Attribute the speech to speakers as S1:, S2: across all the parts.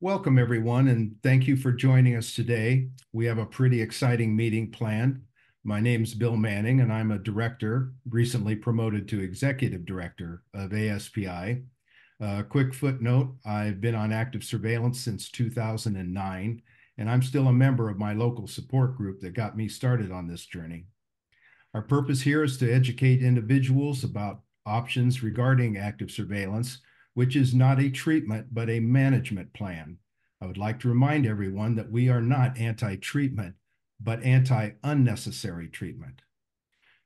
S1: Welcome everyone, and thank you for joining us today. We have a pretty exciting meeting planned. My name is Bill Manning, and I'm a director, recently promoted to executive director of ASPI. A uh, quick footnote I've been on active surveillance since 2009, and I'm still a member of my local support group that got me started on this journey. Our purpose here is to educate individuals about options regarding active surveillance which is not a treatment, but a management plan. I would like to remind everyone that we are not anti-treatment, but anti-unnecessary treatment.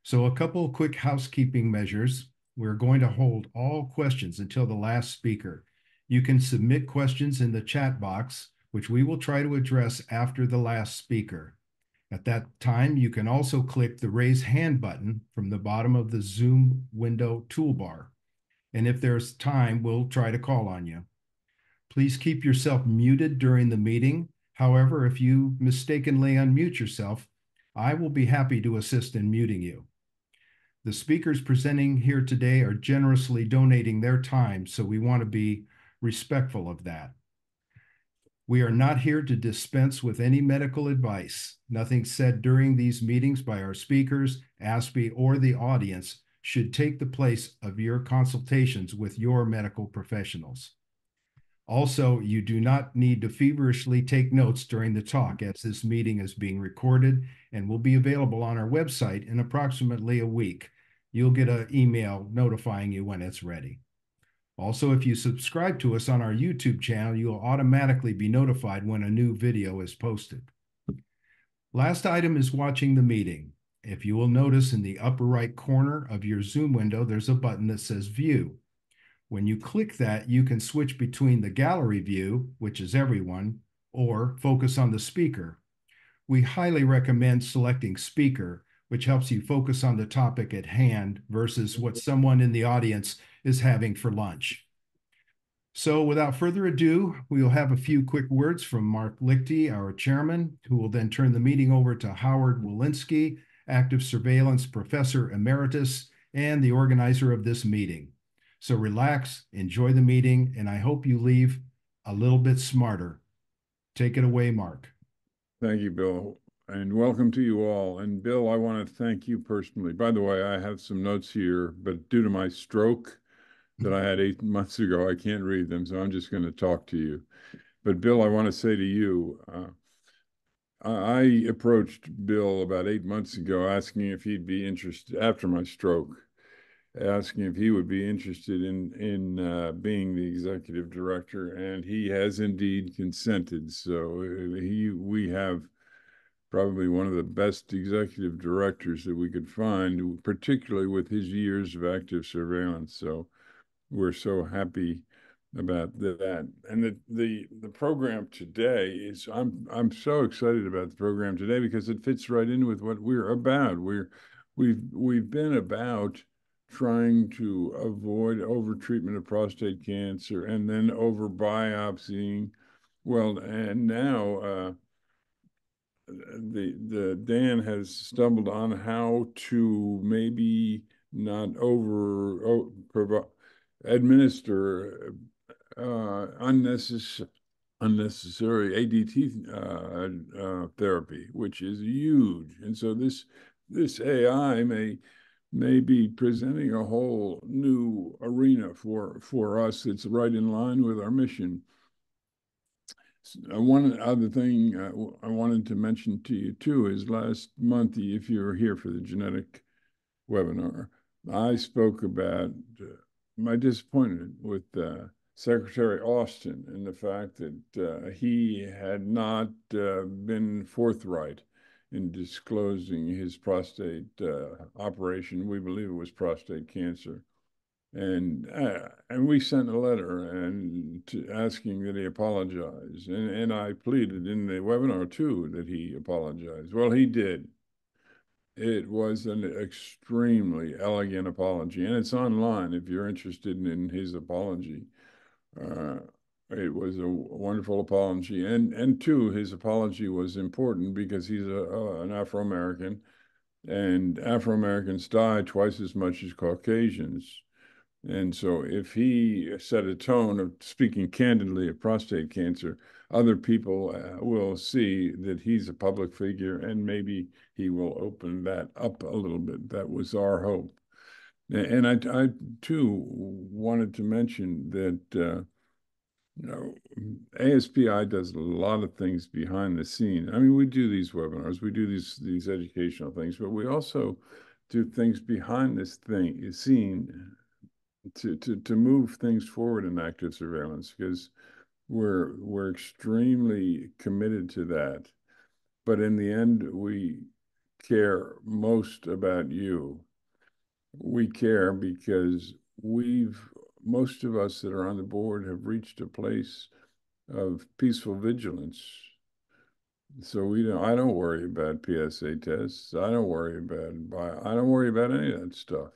S1: So a couple quick housekeeping measures. We're going to hold all questions until the last speaker. You can submit questions in the chat box, which we will try to address after the last speaker. At that time, you can also click the raise hand button from the bottom of the Zoom window toolbar and if there's time, we'll try to call on you. Please keep yourself muted during the meeting. However, if you mistakenly unmute yourself, I will be happy to assist in muting you. The speakers presenting here today are generously donating their time, so we want to be respectful of that. We are not here to dispense with any medical advice. Nothing said during these meetings by our speakers, ASPI, or the audience should take the place of your consultations with your medical professionals. Also, you do not need to feverishly take notes during the talk as this meeting is being recorded and will be available on our website in approximately a week. You'll get an email notifying you when it's ready. Also, if you subscribe to us on our YouTube channel, you'll automatically be notified when a new video is posted. Last item is watching the meeting. If you will notice in the upper right corner of your Zoom window, there's a button that says View. When you click that, you can switch between the gallery view, which is everyone, or focus on the speaker. We highly recommend selecting speaker, which helps you focus on the topic at hand versus what someone in the audience is having for lunch. So without further ado, we will have a few quick words from Mark Lichty, our chairman, who will then turn the meeting over to Howard Wolinsky, active surveillance professor emeritus, and the organizer of this meeting. So relax, enjoy the meeting, and I hope you leave a little bit smarter. Take it away, Mark.
S2: Thank you, Bill, and welcome to you all. And Bill, I want to thank you personally. By the way, I have some notes here, but due to my stroke that I had eight months ago, I can't read them, so I'm just going to talk to you. But Bill, I want to say to you, uh, I approached Bill about eight months ago asking if he'd be interested after my stroke, asking if he would be interested in in uh, being the executive director, and he has indeed consented. So uh, he we have probably one of the best executive directors that we could find, particularly with his years of active surveillance. So we're so happy about that. And the the the program today is I'm I'm so excited about the program today because it fits right in with what we're about. We're we've we've been about trying to avoid overtreatment of prostate cancer and then over biopsying. Well, and now uh, the the Dan has stumbled on how to maybe not over, over administer uh, unnecessary unnecessary ADT uh, uh, therapy, which is huge. And so this this AI may may be presenting a whole new arena for for us. It's right in line with our mission. One other thing I wanted to mention to you too is last month, if you were here for the genetic webinar, I spoke about my disappointment with uh, Secretary Austin and the fact that uh, he had not uh, been forthright in disclosing his prostate uh, operation. We believe it was prostate cancer. And uh, and we sent a letter and asking that he apologize. And, and I pleaded in the webinar too that he apologize. Well, he did. It was an extremely elegant apology, and it's online if you're interested in his apology. Uh, it was a wonderful apology, and and two, his apology was important because he's a, an Afro American, and Afro Americans die twice as much as Caucasians, And so if he set a tone of speaking candidly of prostate cancer, other people uh, will see that he's a public figure and maybe he will open that up a little bit. That was our hope. And I, I too wanted to mention that uh, you know, ASPI does a lot of things behind the scene. I mean, we do these webinars, we do these these educational things, but we also do things behind this thing scene to to to move things forward in active surveillance because we're we're extremely committed to that. But in the end, we care most about you. We care because we've most of us that are on the board have reached a place of peaceful vigilance. So we don't. I don't worry about PSA tests. I don't worry about. I don't worry about any of that stuff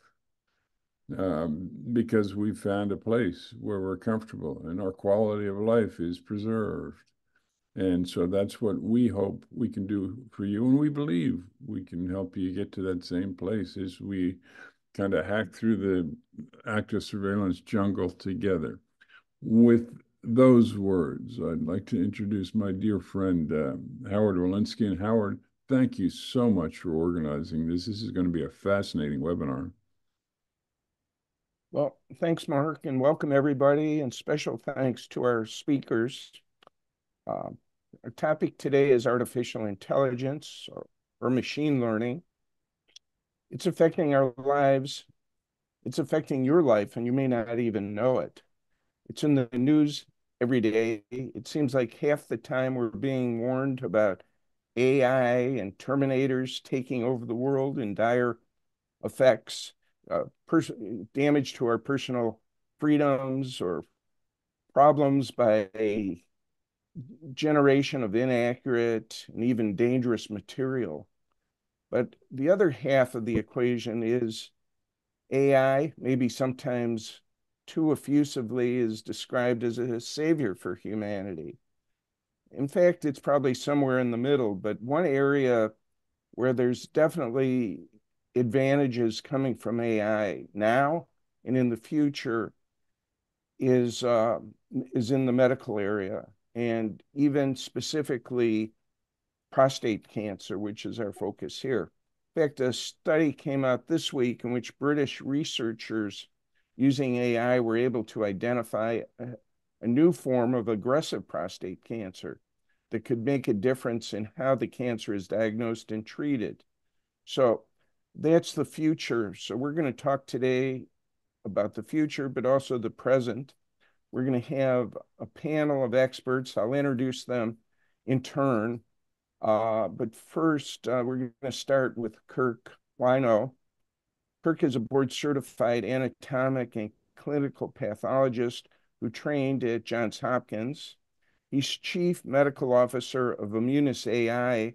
S2: um, because we've found a place where we're comfortable and our quality of life is preserved. And so that's what we hope we can do for you. And we believe we can help you get to that same place as we kind of hack through the active surveillance jungle together. With those words, I'd like to introduce my dear friend, uh, Howard Wolinsky. And Howard, thank you so much for organizing this. This is going to be a fascinating webinar.
S3: Well, thanks, Mark, and welcome everybody, and special thanks to our speakers. Uh, our topic today is artificial intelligence or, or machine learning. It's affecting our lives. It's affecting your life, and you may not even know it. It's in the news every day. It seems like half the time we're being warned about AI and Terminators taking over the world and dire effects uh, damage to our personal freedoms or problems by a generation of inaccurate and even dangerous material. But the other half of the equation is AI, maybe sometimes too effusively, is described as a savior for humanity. In fact, it's probably somewhere in the middle, but one area where there's definitely advantages coming from AI now and in the future is uh, is in the medical area and even specifically prostate cancer, which is our focus here. In fact, a study came out this week in which British researchers using AI were able to identify a, a new form of aggressive prostate cancer that could make a difference in how the cancer is diagnosed and treated. So that's the future. So we're going to talk today about the future, but also the present. We're going to have a panel of experts. I'll introduce them in turn. Uh, but first, uh, we're going to start with Kirk Wojno. Kirk is a board certified anatomic and clinical pathologist who trained at Johns Hopkins. He's chief medical officer of Immunis AI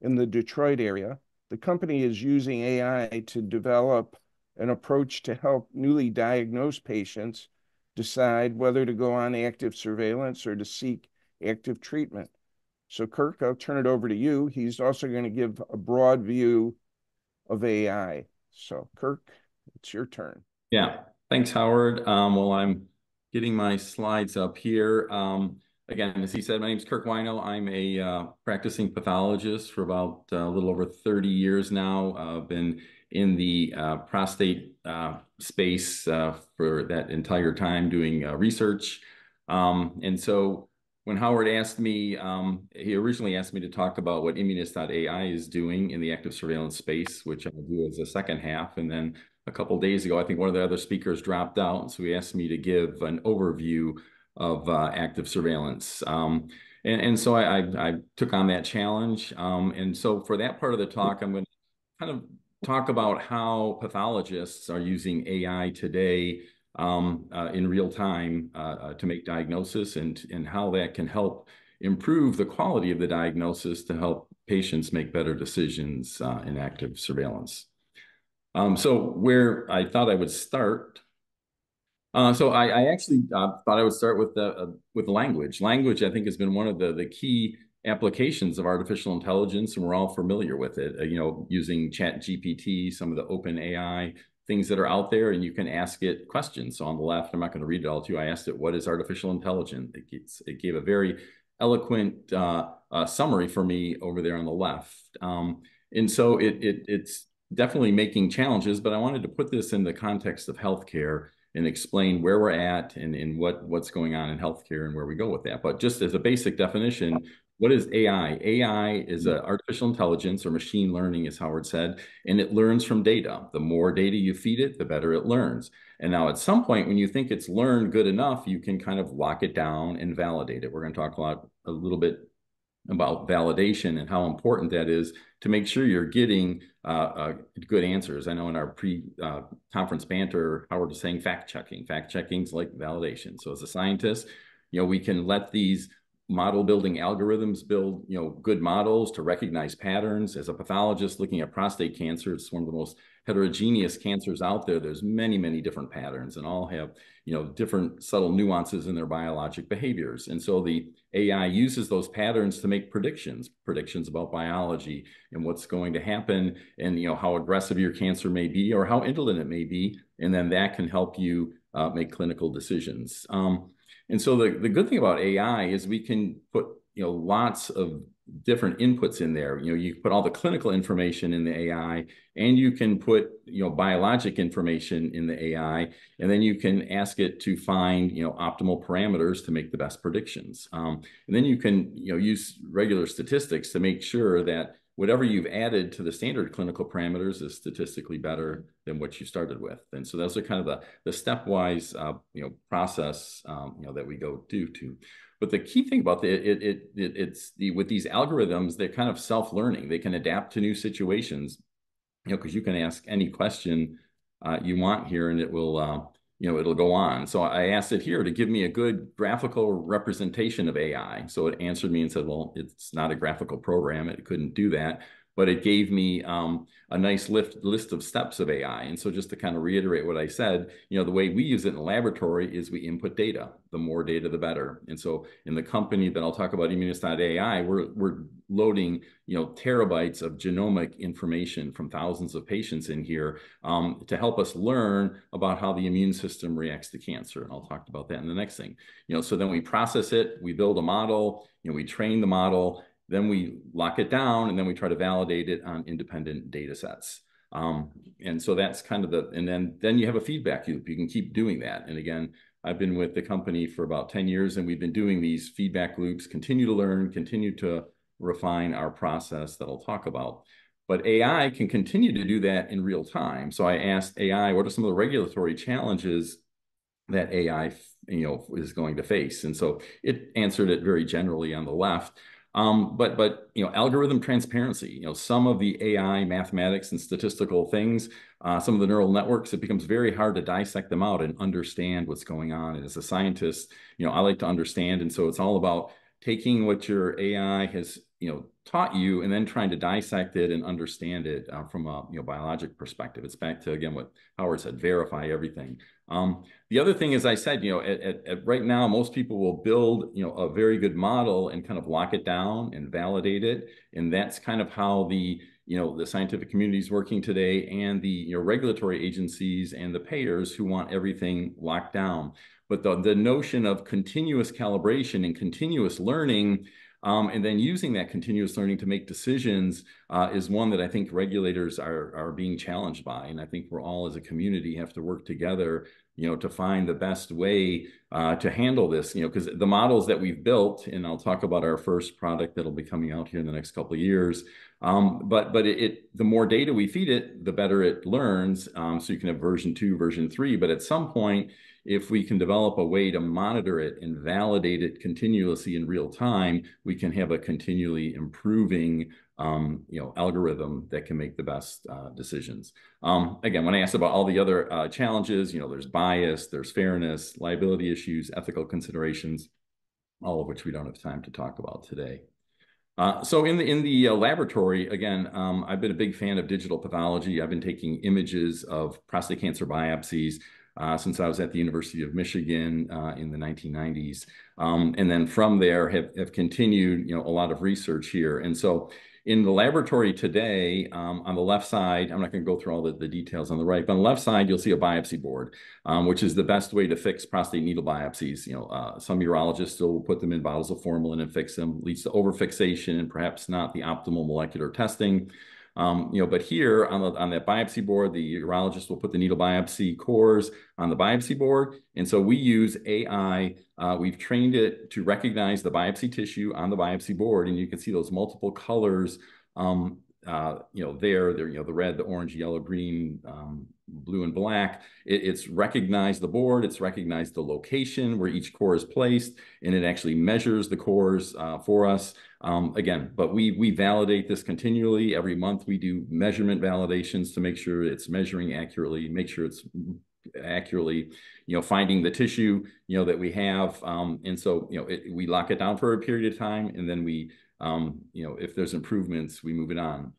S3: in the Detroit area the company is using AI to develop an approach to help newly diagnosed patients decide whether to go on active surveillance or to seek active treatment. So, Kirk, I'll turn it over to you. He's also going to give a broad view of AI. So, Kirk, it's your turn.
S4: Yeah, thanks, Howard. Um, well, I'm getting my slides up here. Um, Again, as he said, my name is Kirk Wojno. I'm a uh, practicing pathologist for about uh, a little over 30 years now. Uh, I've been in the uh, prostate uh, space uh, for that entire time doing research. Um, and so when Howard asked me, um, he originally asked me to talk about what Immunis.ai is doing in the active surveillance space, which I'll do as the second half. And then a couple days ago, I think one of the other speakers dropped out. So he asked me to give an overview of uh, active surveillance. Um, and, and so I, I, I, took on that challenge. Um, and so for that part of the talk, I'm going to kind of talk about how pathologists are using AI today um, uh, in real time uh, uh, to make diagnosis and, and how that can help improve the quality of the diagnosis to help patients make better decisions uh, in active surveillance. Um, so where I thought I would start uh, so I, I actually uh, thought I would start with the uh, with language. Language, I think, has been one of the the key applications of artificial intelligence, and we're all familiar with it. Uh, you know, using Chat GPT, some of the Open AI things that are out there and you can ask it questions. So on the left, I'm not going to read it all to you. I asked it, what is artificial intelligence? It, gets, it gave a very eloquent uh, uh, summary for me over there on the left. Um, and so it, it, it's definitely making challenges, but I wanted to put this in the context of healthcare and explain where we're at and, and what, what's going on in healthcare and where we go with that. But just as a basic definition, what is AI? AI is a artificial intelligence or machine learning, as Howard said, and it learns from data. The more data you feed it, the better it learns. And now at some point, when you think it's learned good enough, you can kind of lock it down and validate it. We're going to talk a lot, a little bit about validation and how important that is to make sure you're getting uh, uh, good answers. I know in our pre-conference uh, banter, Howard was saying fact checking. Fact checking is like validation. So as a scientist, you know, we can let these model building algorithms build you know good models to recognize patterns. As a pathologist looking at prostate cancer it's one of the most heterogeneous cancers out there. There's many many different patterns and all have you know different subtle nuances in their biologic behaviors. And so the ai uses those patterns to make predictions predictions about biology and what's going to happen and you know how aggressive your cancer may be or how indolent it may be. And then that can help you uh, make clinical decisions. Um, and so the, the good thing about AI is we can put, you know, lots of different inputs in there. You know, you put all the clinical information in the AI and you can put, you know, biologic information in the AI, and then you can ask it to find, you know, optimal parameters to make the best predictions. Um, and then you can, you know, use regular statistics to make sure that whatever you've added to the standard clinical parameters is statistically better than what you started with. And so those are kind of the, the stepwise, uh, you know, process, um, you know, that we go do to. But the key thing about the, it, it, it, it's the, with these algorithms, they're kind of self-learning. They can adapt to new situations, you know, because you can ask any question uh, you want here and it will, uh, you know, it'll go on. So I asked it here to give me a good graphical representation of AI. So it answered me and said, well, it's not a graphical program. It couldn't do that but it gave me um, a nice lift, list of steps of AI. And so just to kind of reiterate what I said, you know, the way we use it in the laboratory is we input data. The more data, the better. And so in the company that I'll talk about, Immunis.ai, we're, we're loading, you know, terabytes of genomic information from thousands of patients in here um, to help us learn about how the immune system reacts to cancer. And I'll talk about that in the next thing. You know, so then we process it, we build a model, you know, we train the model, then we lock it down and then we try to validate it on independent data sets. Um, and so that's kind of the, and then, then you have a feedback loop. You can keep doing that. And again, I've been with the company for about 10 years and we've been doing these feedback loops, continue to learn, continue to refine our process that I'll talk about. But AI can continue to do that in real time. So I asked AI, what are some of the regulatory challenges that AI, you know, is going to face? And so it answered it very generally on the left. Um, but but you know algorithm transparency. You know some of the AI mathematics and statistical things, uh, some of the neural networks, it becomes very hard to dissect them out and understand what's going on. And as a scientist, you know I like to understand, and so it's all about taking what your AI has you know taught you and then trying to dissect it and understand it uh, from a you know biologic perspective. It's back to again what Howard said: verify everything. Um, the other thing, as I said, you know, at, at, at, right now, most people will build, you know, a very good model and kind of lock it down and validate it. And that's kind of how the, you know, the scientific community is working today and the, you know, regulatory agencies and the payers who want everything locked down. But the, the notion of continuous calibration and continuous learning um, and then using that continuous learning to make decisions uh, is one that I think regulators are, are being challenged by. And I think we're all as a community have to work together, you know, to find the best way uh, to handle this, you know, because the models that we've built, and I'll talk about our first product that'll be coming out here in the next couple of years. Um, but but it, it, the more data we feed it, the better it learns. Um, so you can have version two, version three, but at some point, if we can develop a way to monitor it and validate it continuously in real time, we can have a continually improving um, you know, algorithm that can make the best uh, decisions. Um, again, when I asked about all the other uh, challenges, you know, there's bias, there's fairness, liability issues, ethical considerations, all of which we don't have time to talk about today. Uh, so in the in the uh, laboratory, again, um, I've been a big fan of digital pathology. I've been taking images of prostate cancer biopsies uh, since I was at the University of Michigan uh, in the 1990s. Um, and then from there have, have continued, you know, a lot of research here. And so in the laboratory today, um, on the left side, I'm not going to go through all the, the details on the right, but on the left side, you'll see a biopsy board, um, which is the best way to fix prostate needle biopsies. You know, uh, some urologists still put them in bottles of formalin and fix them, leads to overfixation and perhaps not the optimal molecular testing. Um, you know, but here on the on that biopsy board, the urologist will put the needle biopsy cores on the biopsy board, and so we use AI. Uh, we've trained it to recognize the biopsy tissue on the biopsy board, and you can see those multiple colors. Um, uh, you know, there, there, you know, the red, the orange, yellow, green, um, blue, and black. It, it's recognized the board. It's recognized the location where each core is placed, and it actually measures the cores uh, for us. Um, again, but we we validate this continually. Every month we do measurement validations to make sure it's measuring accurately, make sure it's accurately, you know, finding the tissue, you know, that we have. Um, and so, you know, it, we lock it down for a period of time, and then we, um, you know, if there's improvements, we move it on.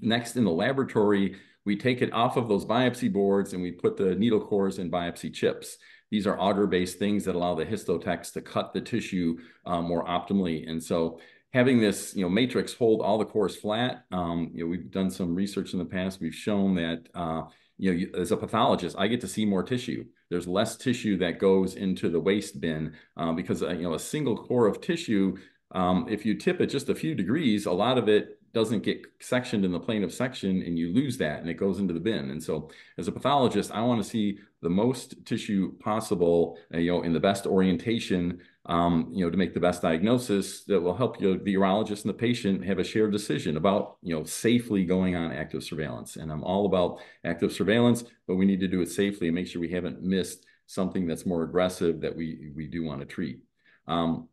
S4: Next, in the laboratory, we take it off of those biopsy boards and we put the needle cores in biopsy chips. These are agar-based things that allow the histotechs to cut the tissue uh, more optimally. And so having this, you know, matrix hold all the cores flat, um, you know, we've done some research in the past. We've shown that, uh, you know, you, as a pathologist, I get to see more tissue. There's less tissue that goes into the waste bin uh, because, uh, you know, a single core of tissue, um, if you tip it just a few degrees, a lot of it doesn't get sectioned in the plane of section and you lose that and it goes into the bin. And so as a pathologist, I want to see the most tissue possible, uh, you know, in the best orientation, um, you know, to make the best diagnosis that will help you, the urologist and the patient have a shared decision about, you know, safely going on active surveillance. And I'm all about active surveillance, but we need to do it safely and make sure we haven't missed something that's more aggressive that we, we do want to treat. Um,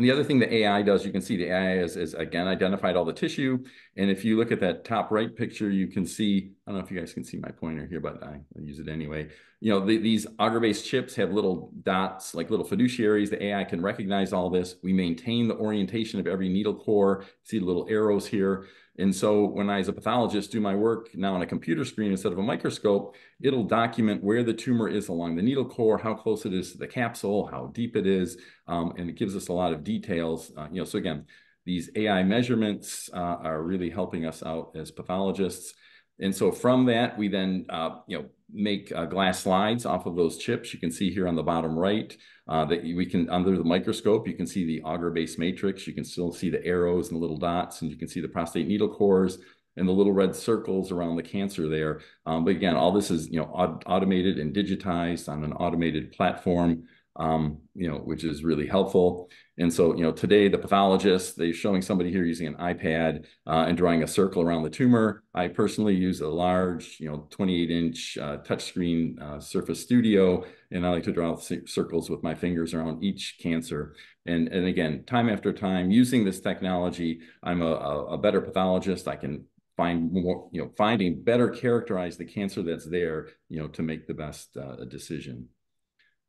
S4: and the other thing the AI does, you can see the AI is, is, again identified all the tissue. And if you look at that top right picture, you can see, I don't know if you guys can see my pointer here, but I, I use it anyway. You know, the, these agar-based chips have little dots, like little fiduciaries. The AI can recognize all this. We maintain the orientation of every needle core. See the little arrows here. And so when I, as a pathologist, do my work now on a computer screen instead of a microscope, it'll document where the tumor is along the needle core, how close it is to the capsule, how deep it is, um, and it gives us a lot of details. Uh, you know, so again, these AI measurements uh, are really helping us out as pathologists. And so from that, we then, uh, you know, make uh, glass slides off of those chips. You can see here on the bottom right uh, that we can, under the microscope, you can see the agar-based matrix. You can still see the arrows and the little dots, and you can see the prostate needle cores and the little red circles around the cancer there. Um, but again, all this is, you know, aut automated and digitized on an automated platform um, you know, which is really helpful. And so, you know, today the pathologist, they're showing somebody here using an iPad uh, and drawing a circle around the tumor. I personally use a large, you know, 28 inch uh, touchscreen uh, Surface Studio, and I like to draw circles with my fingers around each cancer. And, and again, time after time, using this technology, I'm a, a better pathologist. I can find more, you know, finding better characterize the cancer that's there, you know, to make the best uh, decision.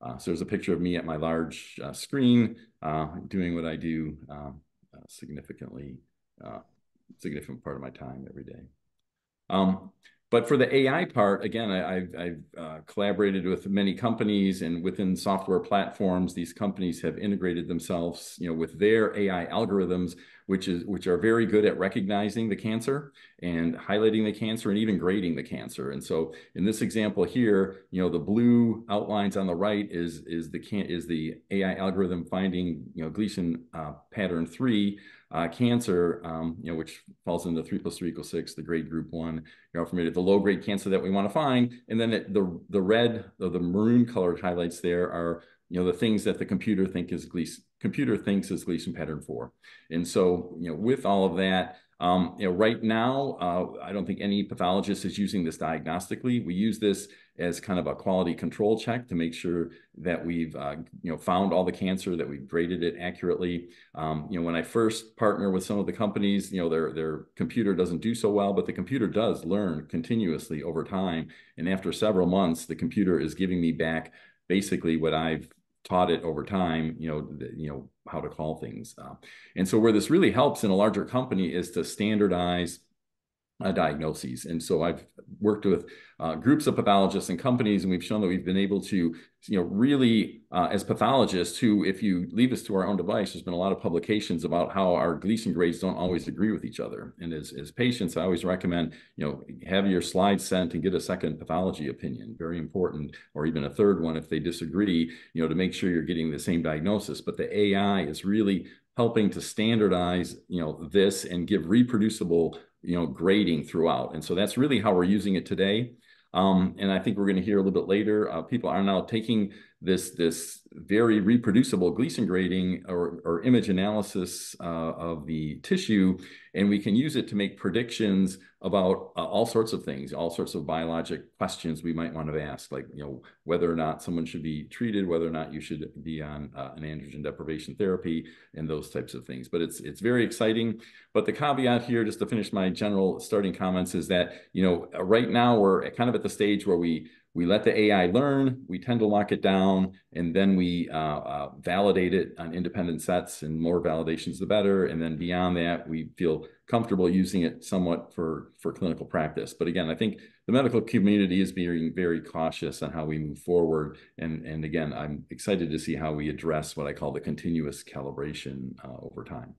S4: Uh, so there's a picture of me at my large uh, screen uh, doing what I do um, uh, significantly, uh, significant part of my time every day. Um, but for the AI part, again, I, have uh, collaborated with many companies and within software platforms, these companies have integrated themselves, you know, with their AI algorithms, which is which are very good at recognizing the cancer and highlighting the cancer and even grading the cancer. And so in this example here, you know, the blue outlines on the right is is the can is the AI algorithm finding, you know, Gleason uh, pattern three uh, cancer, um, you know, which falls into three plus three equals six, the grade group one, you're all familiar, the low grade cancer that we want to find. And then it, the, the red or the maroon colored highlights there are, you know, the things that the computer think is Gleason, computer thinks is Gleason pattern four. And so, you know, with all of that, um, you know, right now, uh, I don't think any pathologist is using this diagnostically. We use this as kind of a quality control check to make sure that we've uh, you know found all the cancer that we've graded it accurately. Um, you know, when I first partner with some of the companies, you know, their their computer doesn't do so well, but the computer does learn continuously over time. And after several months, the computer is giving me back basically what I've taught it over time, you know, the, you know how to call things. Uh, and so where this really helps in a larger company is to standardize uh, diagnoses. And so I've worked with uh, groups of pathologists and companies, and we've shown that we've been able to, you know, really uh, as pathologists who, if you leave us to our own device, there's been a lot of publications about how our Gleason grades don't always agree with each other. And as, as patients, I always recommend, you know, have your slides sent and get a second pathology opinion, very important, or even a third one if they disagree, you know, to make sure you're getting the same diagnosis. But the AI is really helping to standardize, you know, this and give reproducible you know, grading throughout. And so that's really how we're using it today. Um, and I think we're going to hear a little bit later, uh, people are now taking this, this very reproducible Gleason grading or, or image analysis uh, of the tissue, and we can use it to make predictions about uh, all sorts of things, all sorts of biologic questions we might want to ask, like you know whether or not someone should be treated, whether or not you should be on uh, an androgen deprivation therapy, and those types of things. But it's it's very exciting. But the caveat here, just to finish my general starting comments, is that you know right now we're kind of at the stage where we we let the AI learn, we tend to lock it down, and then we uh, uh, validate it on independent sets, and more validations the better. And then beyond that, we feel comfortable using it somewhat for, for clinical practice. But again, I think the medical community is being very cautious on how we move forward. And, and again, I'm excited to see how we address what I call the continuous calibration uh, over time.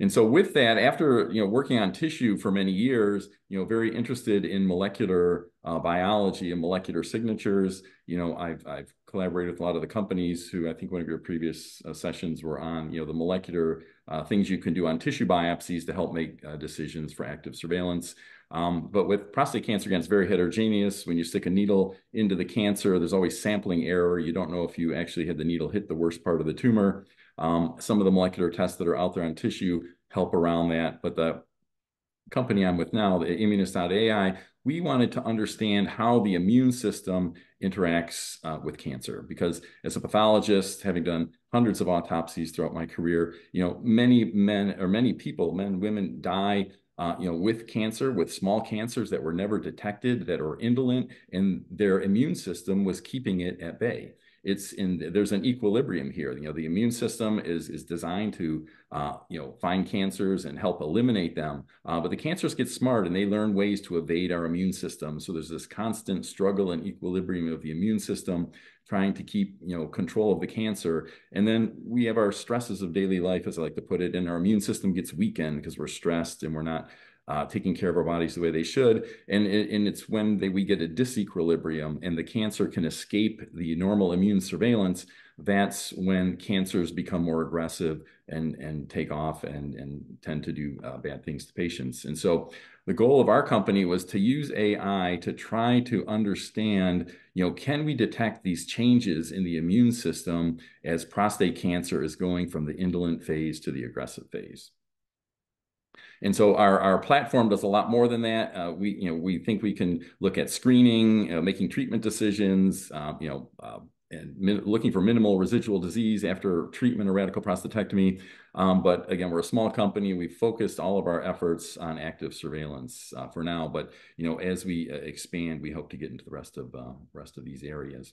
S4: And so with that, after you know working on tissue for many years, you know, very interested in molecular uh, biology and molecular signatures. You know, I've I've collaborated with a lot of the companies who I think one of your previous uh, sessions were on. You know, the molecular uh, things you can do on tissue biopsies to help make uh, decisions for active surveillance. Um, but with prostate cancer, again, it's very heterogeneous. When you stick a needle into the cancer, there's always sampling error. You don't know if you actually had the needle hit the worst part of the tumor. Um, some of the molecular tests that are out there on tissue help around that. But the company I'm with now, the Immunis.ai, we wanted to understand how the immune system interacts uh, with cancer. Because as a pathologist, having done hundreds of autopsies throughout my career, you know, many men or many people, men, women die uh, you know, with cancer, with small cancers that were never detected, that are indolent, and their immune system was keeping it at bay it's in there's an equilibrium here. You know, the immune system is is designed to uh, you know find cancers and help eliminate them, uh, but the cancers get smart and they learn ways to evade our immune system. So there's this constant struggle and equilibrium of the immune system trying to keep you know control of the cancer and then we have our stresses of daily life as i like to put it and our immune system gets weakened because we're stressed and we're not uh, taking care of our bodies the way they should. And, and it's when they, we get a disequilibrium and the cancer can escape the normal immune surveillance, that's when cancers become more aggressive and, and take off and, and tend to do uh, bad things to patients. And so the goal of our company was to use AI to try to understand, you know, can we detect these changes in the immune system as prostate cancer is going from the indolent phase to the aggressive phase? And so our, our platform does a lot more than that. Uh, we, you know, we think we can look at screening, uh, making treatment decisions, uh, you know, uh, and looking for minimal residual disease after treatment or radical prostatectomy. Um, but again, we're a small company. We've focused all of our efforts on active surveillance uh, for now. But you know, as we uh, expand, we hope to get into the rest of rest of these areas.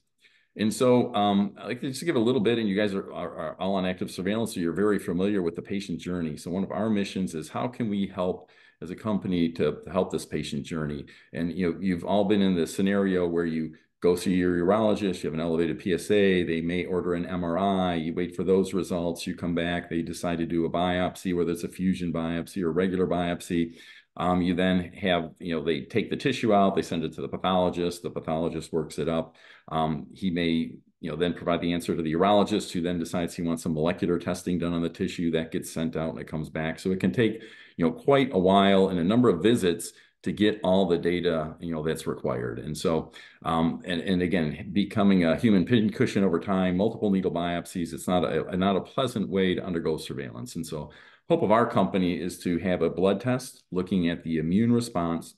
S4: And so um, I'd like to just give a little bit, and you guys are, are, are, all on active surveillance, so you're very familiar with the patient journey. So one of our missions is how can we help as a company to, to help this patient journey? And you know, you've all been in the scenario where you go see your urologist, you have an elevated PSA, they may order an MRI, you wait for those results, you come back, they decide to do a biopsy, whether it's a fusion biopsy or regular biopsy. Um, you then have, you know, they take the tissue out, they send it to the pathologist, the pathologist works it up. Um, he may, you know, then provide the answer to the urologist who then decides he wants some molecular testing done on the tissue that gets sent out and it comes back. So it can take, you know, quite a while and a number of visits to get all the data, you know, that's required. And so, um, and, and again, becoming a human pincushion over time, multiple needle biopsies, it's not a, not a pleasant way to undergo surveillance. And so hope of our company is to have a blood test looking at the immune response,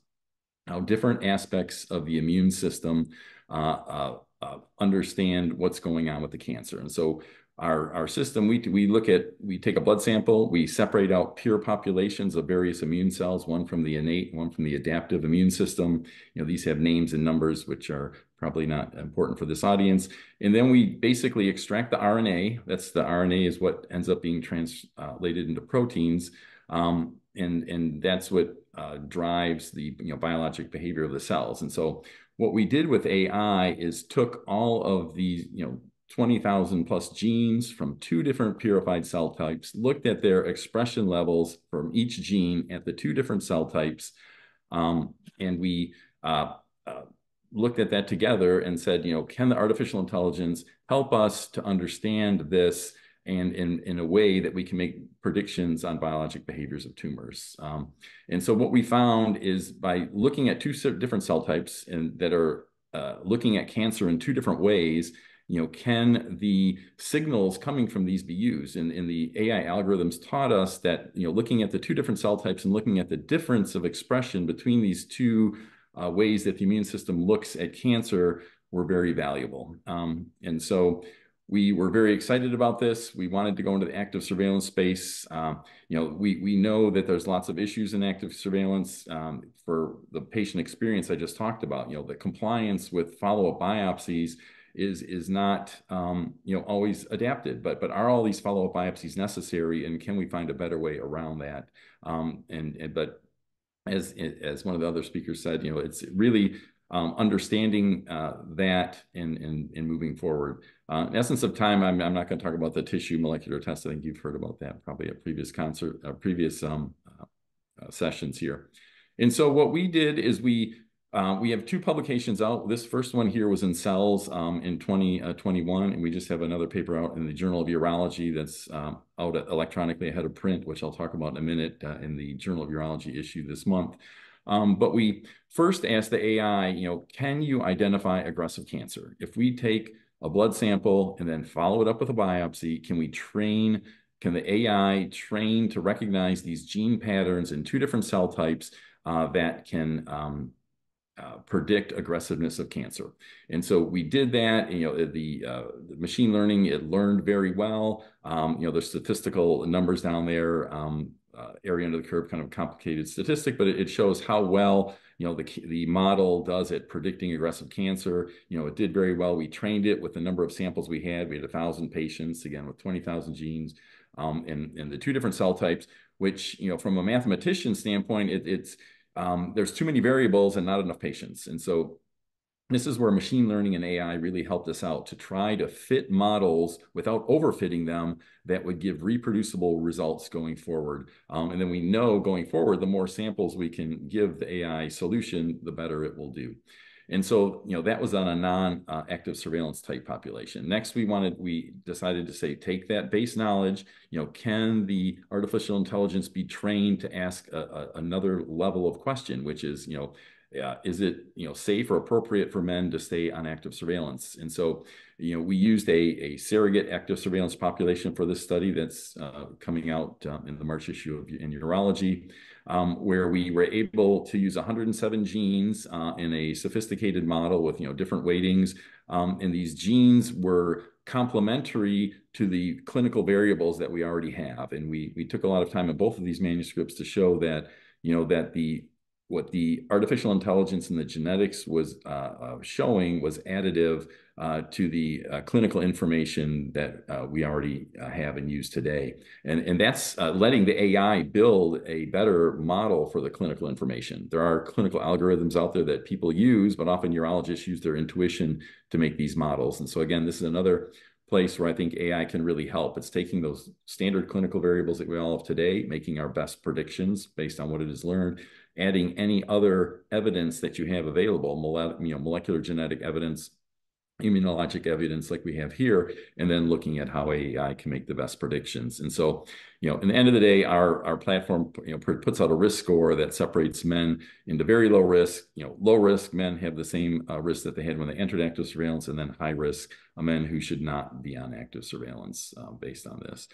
S4: how different aspects of the immune system uh, uh, uh, understand what's going on with the cancer. And so our, our system, we, we look at, we take a blood sample, we separate out pure populations of various immune cells, one from the innate, one from the adaptive immune system. You know, these have names and numbers, which are probably not important for this audience. And then we basically extract the RNA. That's the RNA is what ends up being translated into proteins. Um, and, and that's what uh, drives the you know biologic behavior of the cells. And so what we did with AI is took all of these you know 20,000 plus genes from two different purified cell types, looked at their expression levels from each gene at the two different cell types, um, and we uh, uh, looked at that together and said, you know, can the artificial intelligence help us to understand this and in, in a way that we can make predictions on biologic behaviors of tumors. Um, and so what we found is by looking at two different cell types and that are uh, looking at cancer in two different ways, you know, can the signals coming from these be used? And, and the AI algorithms taught us that, you know, looking at the two different cell types and looking at the difference of expression between these two uh, ways that the immune system looks at cancer were very valuable. Um, and so we were very excited about this. We wanted to go into the active surveillance space. Um, you know, we we know that there's lots of issues in active surveillance um, for the patient experience I just talked about. You know, the compliance with follow-up biopsies is is not um, you know always adapted. But but are all these follow-up biopsies necessary, and can we find a better way around that? Um, and, and but as as one of the other speakers said, you know, it's really um, understanding uh, that and, and, moving forward. Uh, in essence of time, I'm, I'm not going to talk about the tissue molecular test. I think you've heard about that probably at previous concert, uh, previous um, uh, uh, sessions here. And so what we did is we uh, we have two publications out. This first one here was in Cells um, in 2021, and we just have another paper out in the Journal of Urology that's um, out electronically ahead of print, which I'll talk about in a minute in the Journal of Urology issue this month. Um, but we first asked the AI, you know, can you identify aggressive cancer? If we take a blood sample and then follow it up with a biopsy, can we train, can the AI train to recognize these gene patterns in two different cell types uh, that can um, uh, predict aggressiveness of cancer. And so we did that, you know, the, uh, the machine learning, it learned very well. Um, you know, the statistical numbers down there, um, uh, area under the curve kind of complicated statistic, but it, it, shows how well you know the the model does at predicting aggressive cancer. You know, it did very well. We trained it with the number of samples we had. We had a thousand patients again with twenty thousand genes, um, and and the two different cell types. Which you know, from a mathematician standpoint, it, it's um, there's too many variables and not enough patients, and so this is where machine learning and AI really helped us out to try to fit models without overfitting them that would give reproducible results going forward. Um, and then we know going forward, the more samples we can give the AI solution, the better it will do. And so, you know, that was on a non-active uh, surveillance type population. Next, we wanted, we decided to say, take that base knowledge, you know, can the artificial intelligence be trained to ask a, a, another level of question, which is, you know, uh, is it you know safe or appropriate for men to stay on active surveillance? And so, you know, we used a, a surrogate active surveillance population for this study that's uh, coming out um, in the March issue of in Urology, um, where we were able to use 107 genes uh, in a sophisticated model with you know different weightings, um, and these genes were complementary to the clinical variables that we already have. And we we took a lot of time in both of these manuscripts to show that you know that the what the artificial intelligence and the genetics was uh, uh, showing was additive uh, to the uh, clinical information that uh, we already uh, have and use today. And, and that's letting the AI build a better model for the clinical information. There are clinical algorithms out there that people use, but often urologists use their intuition to make these models. And so again, this is another place where I think AI can really help. It's taking those standard clinical variables that we all have today, making our best predictions based on what it has learned, adding any other evidence that you have available, you know, molecular genetic evidence, immunologic evidence like we have here, and then looking at how AI can make the best predictions. And so, you know, in the end of the day, our, our platform, you know, puts out a risk score that separates men into very low risk, you know, low risk men have the same uh, risk that they had when they entered active surveillance, and then high risk men who should not be on active surveillance uh, based on this.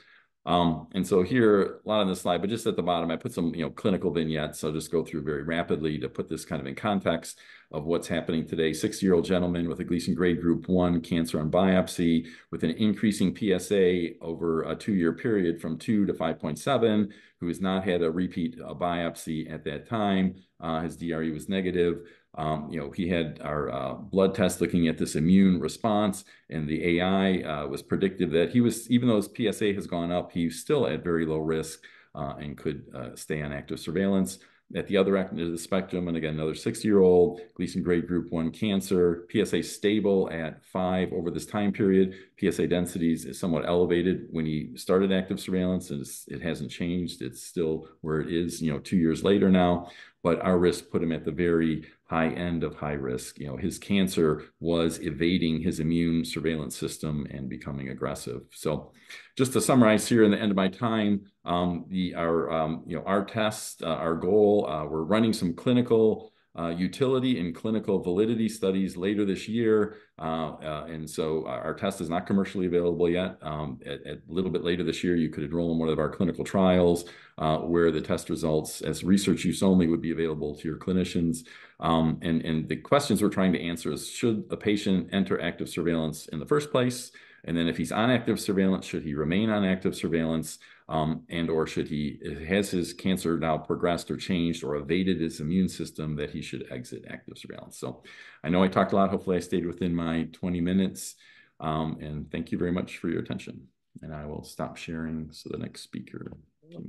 S4: Um, and so here, a lot on this slide, but just at the bottom, I put some, you know, clinical vignettes. I'll just go through very rapidly to put this kind of in context of what's happening today. 60-year-old gentleman with a Gleason grade group one cancer on biopsy with an increasing PSA over a two-year period from two to 5.7, who has not had a repeat uh, biopsy at that time. Uh, his DRE was negative. Um, you know, he had our uh, blood test looking at this immune response, and the AI uh, was predictive that he was, even though his PSA has gone up, he's still at very low risk uh, and could uh, stay on active surveillance. at the other end of the spectrum, and again, another 60-year-old, Gleason grade group one cancer, PSA stable at five over this time period. PSA densities is somewhat elevated when he started active surveillance, and it hasn't changed. It's still where it is, you know, two years later now. But our risk put him at the very high end of high risk. You know, his cancer was evading his immune surveillance system and becoming aggressive. So, just to summarize here, in the end of my time, um, the our um, you know our test, uh, our goal, uh, we're running some clinical uh, utility and clinical validity studies later this year. Uh, uh, and so our test is not commercially available yet. Um, at, at, a little bit later this year, you could enroll in one of our clinical trials uh, where the test results as research use only would be available to your clinicians. Um, and, and the questions we're trying to answer is, should a patient enter active surveillance in the first place? And then if he's on active surveillance, should he remain on active surveillance? Um, and or should he, has his cancer now progressed or changed or evaded his immune system that he should exit active surveillance? So I know I talked a lot. Hopefully I stayed within my 20 minutes. Um, and thank you very much for your attention. And I will stop sharing so the next speaker.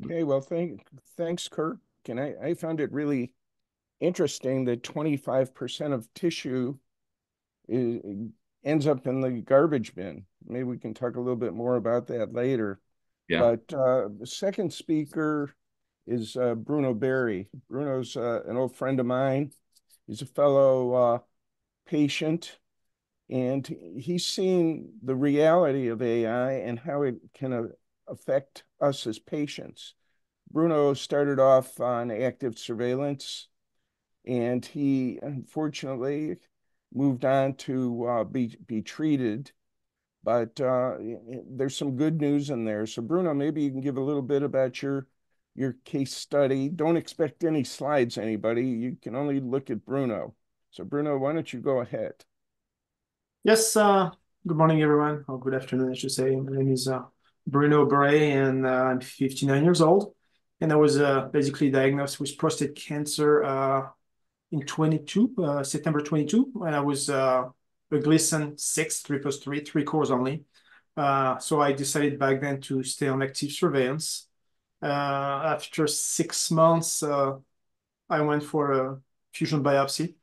S3: Okay, well, thank, thanks, Kirk. And I, I found it really interesting that 25% of tissue is, ends up in the garbage bin. Maybe we can talk a little bit more about that later. Yeah. But uh, the second speaker is uh, Bruno Barrey. Bruno's uh, an old friend of mine. He's a fellow uh, patient, and he's seen the reality of AI and how it can uh, affect us as patients. Bruno started off on active surveillance, and he unfortunately moved on to uh, be be treated. But uh, there's some good news in there. So Bruno, maybe you can give a little bit about your your case study. Don't expect any slides, anybody. You can only look at Bruno. So Bruno, why don't you go ahead?
S5: Yes. Uh, good morning, everyone, or good afternoon, I should say. My name is uh, Bruno Bray, and uh, I'm 59 years old. And I was uh, basically diagnosed with prostate cancer in 22, uh, September 22, when I was uh, a Gleason 6, 3 plus 3, three cores only. Uh, so I decided back then to stay on active surveillance. Uh, after six months, uh, I went for a fusion biopsy.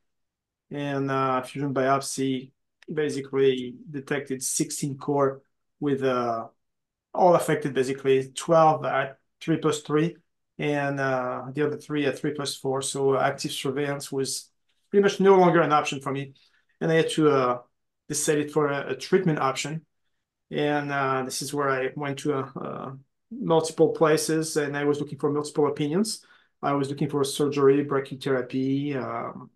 S5: And uh, fusion biopsy basically detected 16 core with all affected, basically 12 at 3 plus 3 and uh, the other three at three plus four. So uh, active surveillance was pretty much no longer an option for me, and I had to uh, decide it for a, a, treatment option. And uh, this is where I went to uh, uh, multiple places, and I was looking for multiple opinions. I was looking for surgery, brachytherapy, um,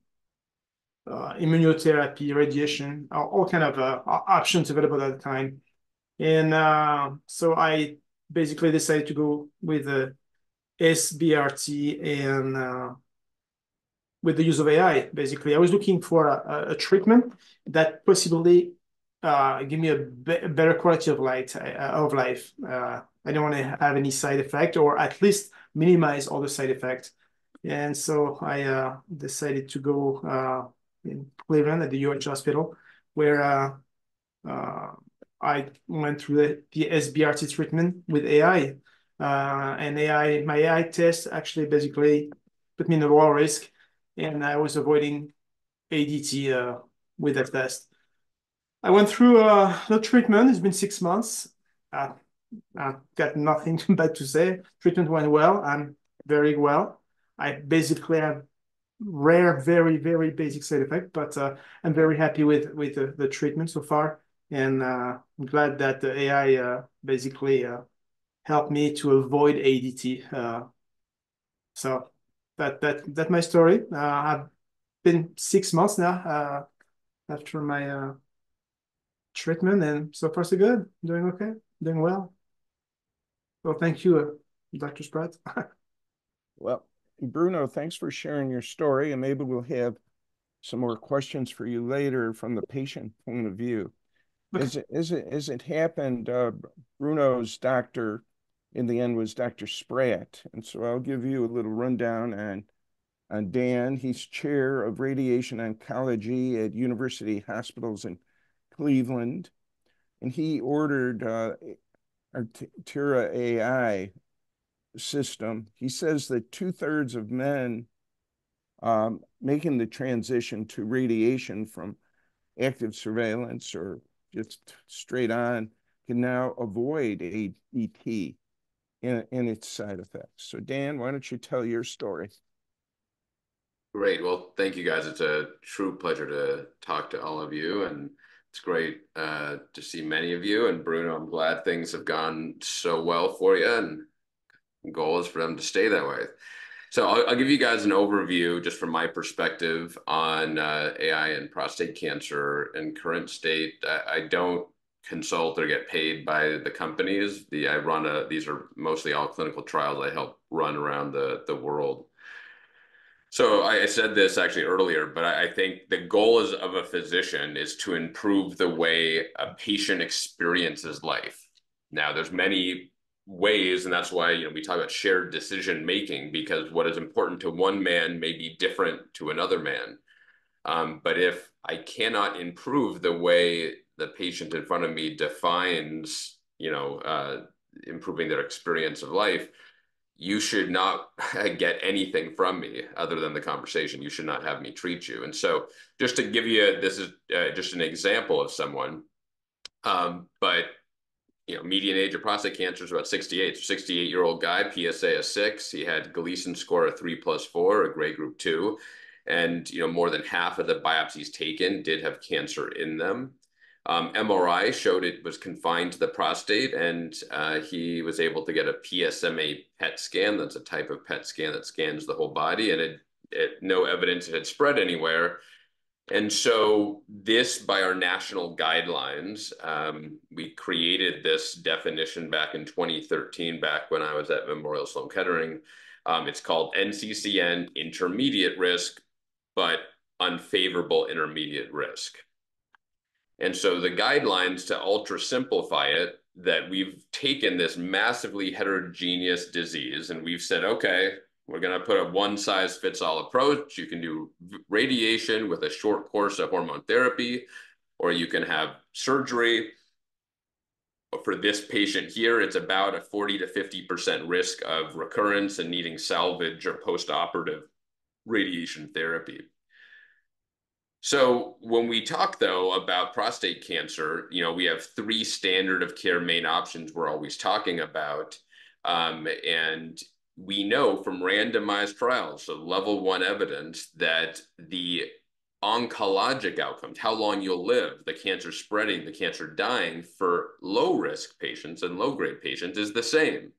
S5: immunotherapy, radiation, all, all kind of options available at the time. And so I basically decided to go with SBRT and uh, with the use of AI, basically. I was looking for a, a treatment that possibly uh, give me a, be better quality of life. Uh, of life. Uh, I don't want to have any side effect, or at least minimize all the side effects. And so I uh, decided to go uh, in Cleveland at the UH hospital, where I went through the, the SBRT treatment with AI. Uh, and AI, my AI test actually basically put me in a low risk, and I was avoiding ADT uh, with that test. I went through uh, the treatment. It's been six months. Uh, I got nothing bad to say. Treatment went well. I'm very well. I basically have rare, very, very basic side effect, but uh, I'm very happy with with the, the treatment so far, and uh, I'm glad that the AI uh, basically uh, helped me to avoid ADT. Uh, so that that that's my story. Uh, I've been six months now uh, after my uh, treatment, and so far so good. Doing okay, doing well. Well, thank you, uh, Dr. Spratt.
S3: well, Bruno, thanks for sharing your story, and maybe we'll have some more questions for you later from the patient point of view. As it, as it, as it happened, uh, Bruno's doctor in the end was Dr. Spratt. And so I'll give you a little rundown on, on Dan. He's chair of radiation oncology at University Hospitals in Cleveland. And he ordered uh, our Tira AI system. He says that two thirds of men um, making the transition to radiation from active surveillance or just straight on can now avoid ADT and, and its side effects. So Dan, why don't you tell your story?
S6: Great. Well, thank you guys. It's a true pleasure to talk to all of you, and it's great uh, to see many of you. And Bruno, I'm glad things have gone so well for you, and goal is for them to stay that way. So I'll, I'll give you guys an overview just from my perspective on uh, AI and prostate cancer and current state. I, I don't consult or get paid by the companies. The I run a these are mostly all clinical trials I help run around the the world. So I said this actually earlier, but I think the goal is of a physician is to improve the way a patient experiences life. Now, there's many ways, and that's why you know we talk about shared decision making because what is important to one man may be different to another man. Um, but if I cannot improve the way the patient in front of me defines, you know, uh, improving their experience of life, you should not get anything from me other than the conversation. You should not have me treat you. And so, just to give you this is uh, just an example of someone, um, but you know, median age of prostate cancer is about 68. 68 year old guy, PSA a six. He had Gleason score of three plus four, a grade group two. And, you know, more than half of the biopsies taken did have cancer in them. Um, MRI showed it was confined to the prostate, and uh, he was able to get a PSMA PET scan. That's a type of PET scan that scans the whole body, and it, it no evidence it had spread anywhere. And so, this, by our national guidelines, um, we created this definition back in 2013, back when I was at Memorial Sloan Kettering. Um, it's called NCCN intermediate risk, but unfavorable intermediate risk. And so the guidelines to ultra simplify it that we've taken this massively heterogeneous disease and we've said, okay, we're going to put a one size fits all approach. You can do radiation with a short course of hormone therapy, or you can have surgery. For this patient here, it's about a 40 to 50% risk of recurrence and needing salvage or post operative radiation therapy. So when we talk though about prostate cancer, you know, we have three standard of care main options we're always talking about. Um, and we know from randomized trials, so level one evidence, that the oncologic outcomes, how long you'll live, the cancer spreading, the cancer dying for low risk patients and low grade patients is the same.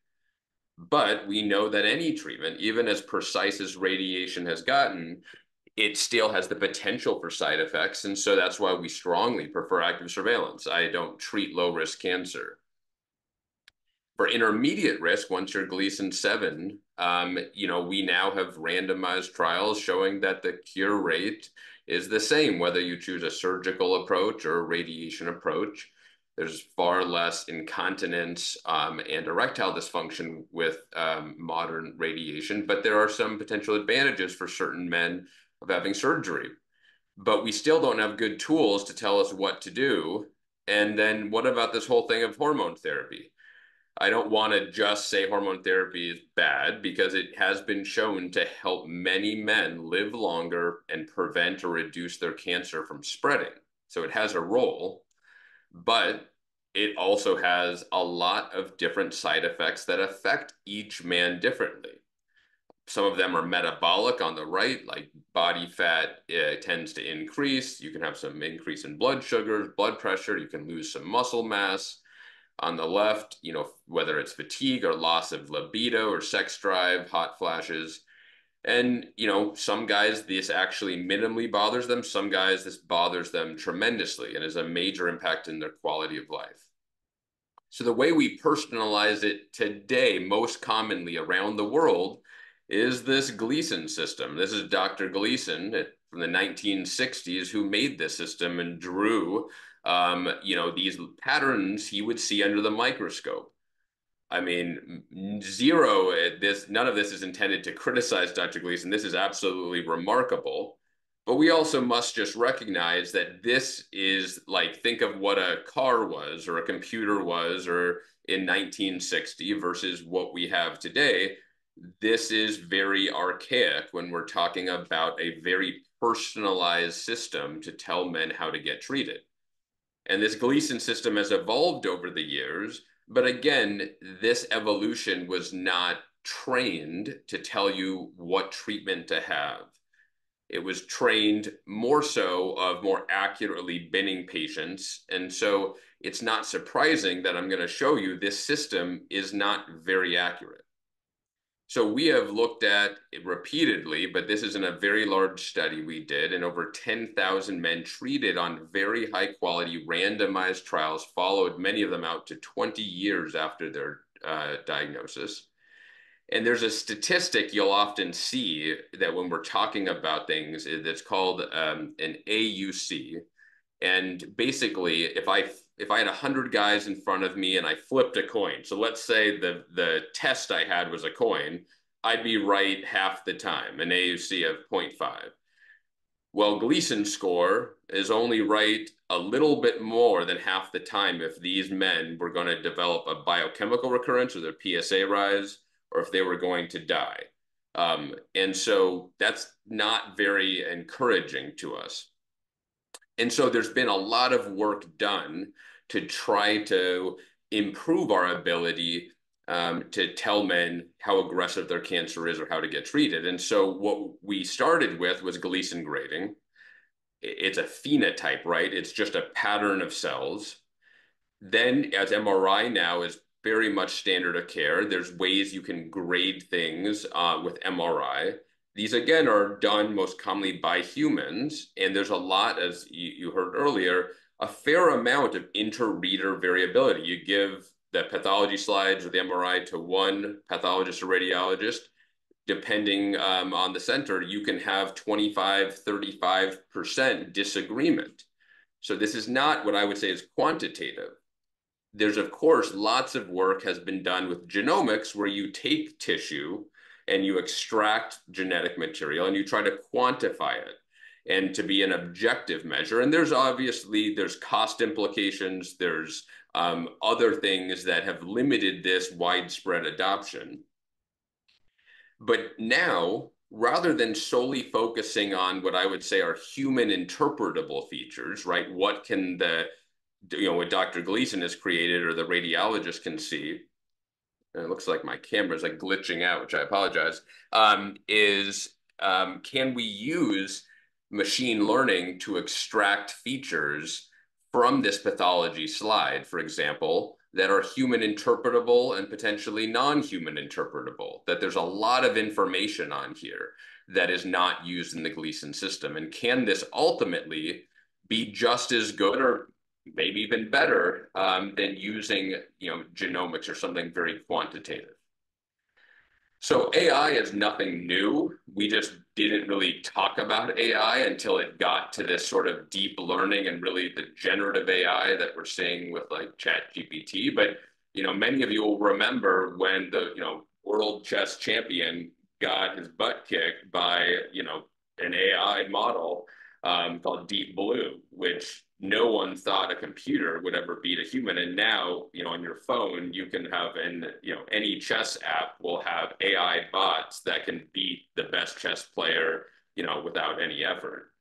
S6: But we know that any treatment, even as precise as radiation has gotten, it still has the potential for side effects. And so that's why we strongly prefer active surveillance. I don't treat low risk cancer. For intermediate risk, once you're Gleason 7, um, you know, we now have randomized trials showing that the cure rate is the same, whether you choose a surgical approach or a radiation approach. There's far less incontinence um, and erectile dysfunction with um, modern radiation, but there are some potential advantages for certain men of having surgery. But we still don't have good tools to tell us what to do. And then what about this whole thing of hormone therapy? I don't want to just say hormone therapy is bad because it has been shown to help many men live longer and prevent or reduce their cancer from spreading. So it has a role, but it also has a lot of different side effects that affect each man differently. Some of them are metabolic on the right, like body fat uh, tends to increase. You can have some increase in blood sugars, blood pressure. You can lose some muscle mass. On the left, you know, whether it's fatigue or loss of libido or sex drive, hot flashes. And, you know, some guys, this actually minimally bothers them. Some guys, this bothers them tremendously and is a major impact in their quality of life. So the way we personalize it today, most commonly around the world, is this Gleason system. This is Dr. Gleason from the 1960s who made this system and drew, um, you know, these patterns he would see under the microscope. I mean, zero, this, none of this is intended to criticize Dr. Gleason. This is absolutely remarkable. But we also must just recognize that this is like, think of what a car was or a computer was or in 1960 versus what we have today this is very archaic when we're talking about a very personalized system to tell men how to get treated. And this Gleason system has evolved over the years, but again, this evolution was not trained to tell you what treatment to have. It was trained more so of more accurately binning patients. And so it's not surprising that I'm going to show you this system is not very accurate. So we have looked at repeatedly, but this is in a very large study we did, and over 10,000 men treated on very high quality randomized trials, followed many of them out to 20 years after their uh, diagnosis. And there's a statistic you'll often see that when we're talking about things that's called um, an AUC. And basically, if I if I had 100 guys in front of me and I flipped a coin, so let's say the, the test I had was a coin, I'd be right half the time, an AUC of 0.5. Well, Gleason score is only right a little bit more than half the time if these men were going to develop a biochemical recurrence or their PSA rise, or if they were going to die. Um, and so that's not very encouraging to us. And so there's been a lot of work done to try to improve our ability um, to tell men how aggressive their cancer is or how to get treated. And so what we started with was Gleason grading. It's a phenotype, right? It's just a pattern of cells. Then as MRI now is very much standard of care, there's ways you can grade things uh, with MRI. These again are done most commonly by humans, and there's a lot, as you, you heard earlier, a fair amount of inter-reader variability. You give the pathology slides or the MRI to one pathologist or radiologist, depending um, on the center, you can have 25, 35% disagreement. So this is not what I would say is quantitative. There's, of course, lots of work has been done with genomics where you take tissue and you extract genetic material and you try to quantify it and to be an objective measure. And there's obviously there's cost implications, there's um, other things that have limited this widespread adoption. But now, rather than solely focusing on what I would say are human interpretable features, right? What can the you know what Dr. Gleason has created or the radiologist can see it looks like my camera is like glitching out, which I apologize, um, is um, can we use machine learning to extract features from this pathology slide, for example, that are human interpretable and potentially non-human interpretable, that there's a lot of information on here that is not used in the Gleason system. And can this ultimately be just as good or maybe even better um, than using you know genomics or something very quantitative. So AI is nothing new. We just didn't really talk about AI until it got to this sort of deep learning and really the generative AI that we're seeing with like Chat GPT. But you know, many of you will remember when the you know world chess champion got his butt kicked by you know an AI model um, called Deep Blue, which no one thought a computer would ever beat a human. And now, you know, on your phone, you can have, and you know, any chess app will have AI bots that can beat the best chess player, you know, without any effort.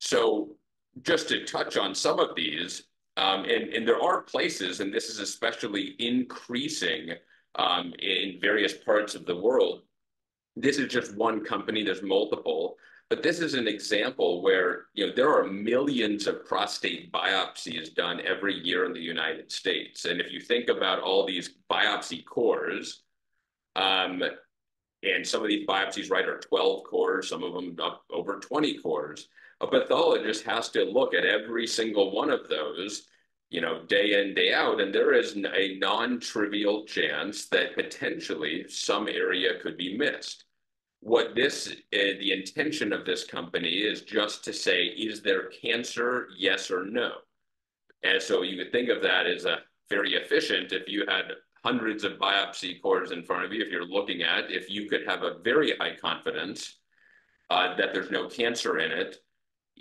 S6: So just to touch on some of these, um, and, and there are places, and this is especially increasing um, in various parts of the world. This is just one company, there's multiple but this is an example where you know there are millions of prostate biopsies done every year in the United States, and if you think about all these biopsy cores, um, and some of these biopsies, right, are 12 cores, some of them up over 20 cores. A pathologist has to look at every single one of those, you know, day in, day out, and there is a non-trivial chance that potentially some area could be missed what this, uh, the intention of this company is just to say, is there cancer, yes or no? And so you could think of that as a very efficient if you had hundreds of biopsy cores in front of you, if you're looking at, if you could have a very high confidence uh, that there's no cancer in it,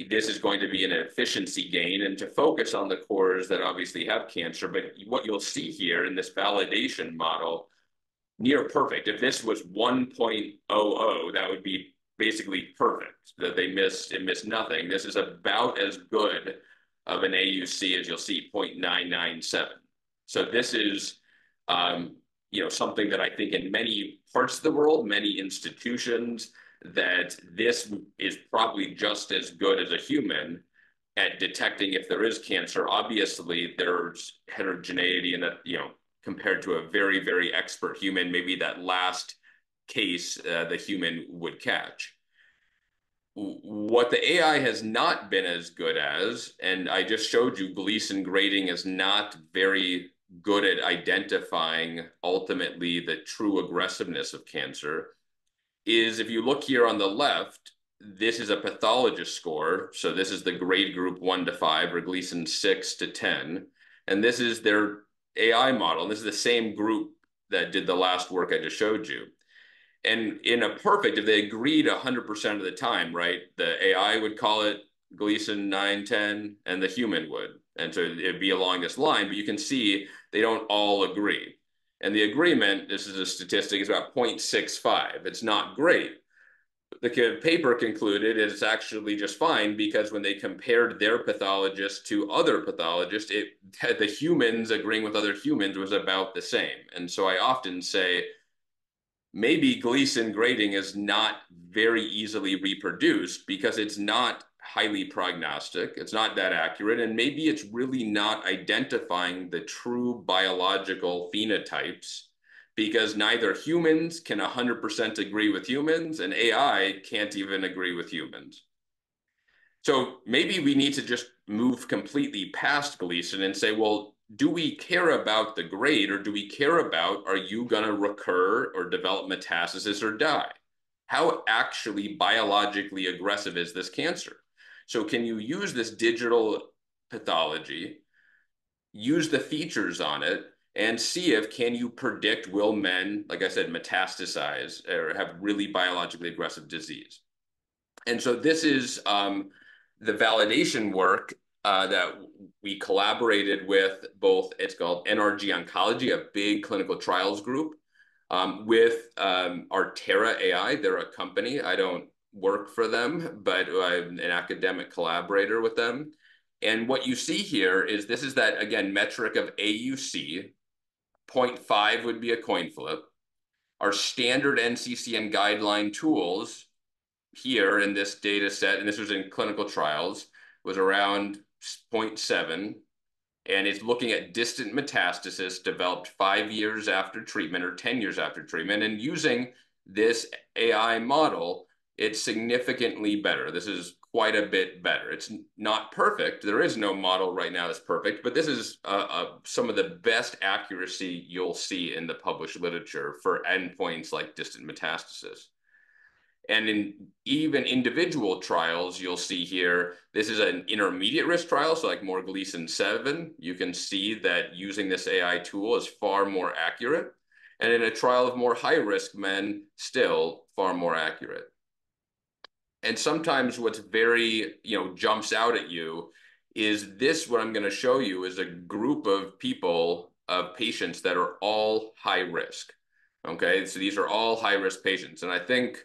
S6: this is going to be an efficiency gain and to focus on the cores that obviously have cancer. But what you'll see here in this validation model near perfect. If this was 1.00, that would be basically perfect, that they missed, it missed nothing. This is about as good of an AUC as you'll see, 0.997. So this is, um, you know, something that I think in many parts of the world, many institutions, that this is probably just as good as a human at detecting if there is cancer. Obviously, there's heterogeneity in that, you know, compared to a very, very expert human, maybe that last case uh, the human would catch. What the AI has not been as good as, and I just showed you Gleason grading is not very good at identifying ultimately the true aggressiveness of cancer, is if you look here on the left, this is a pathologist score. So this is the grade group one to five or Gleason six to 10. And this is their AI model. And this is the same group that did the last work I just showed you. And in a perfect, if they agreed 100% of the time, right, the AI would call it Gleason 9, 10, and the human would. And so it'd be along this line, but you can see they don't all agree. And the agreement, this is a statistic, is about 0.65. It's not great. The paper concluded it's actually just fine because when they compared their pathologist to other pathologists, it the humans agreeing with other humans was about the same. And so I often say maybe Gleason grading is not very easily reproduced because it's not highly prognostic. It's not that accurate. And maybe it's really not identifying the true biological phenotypes because neither humans can 100% agree with humans and AI can't even agree with humans. So maybe we need to just move completely past Gleason and say, well, do we care about the grade or do we care about are you going to recur or develop metastasis or die? How actually biologically aggressive is this cancer? So can you use this digital pathology, use the features on it, and see if can you predict will men, like I said, metastasize or have really biologically aggressive disease. And so this is um, the validation work uh, that we collaborated with both, it's called NRG Oncology, a big clinical trials group, um, with um, Artera AI. They're a company. I don't work for them, but I'm an academic collaborator with them. And what you see here is this is that, again, metric of AUC. 0.5 would be a coin flip. Our standard NCCN guideline tools here in this data set, and this was in clinical trials, was around 0.7. And it's looking at distant metastasis developed five years after treatment or 10 years after treatment. And using this AI model, it's significantly better. This is quite a bit better. It's not perfect. There is no model right now that's perfect, but this is uh, uh, some of the best accuracy you'll see in the published literature for endpoints like distant metastasis. And in even individual trials, you'll see here, this is an intermediate risk trial, so like more Gleason 7. You can see that using this AI tool is far more accurate. And in a trial of more high risk men, still far more accurate and sometimes what's very you know jumps out at you is this what i'm going to show you is a group of people of patients that are all high risk okay? So these are all high risk patients. And i think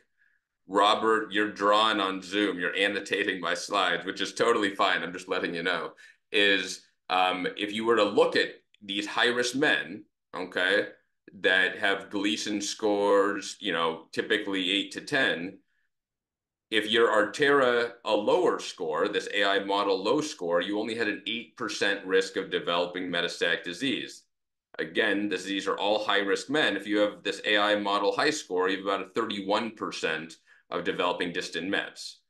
S6: robert you're drawing on zoom you're annotating my slides which is totally fine i'm just letting you know is um, if you were to look at these high risk men okay that have gleason scores you know typically 8 to 10 if your Artera a lower score, this AI model low score, you only had an 8% risk of developing metastatic disease. Again, this, these are all high risk men. If you have this AI model high score, you have about a 31% of developing distant mets.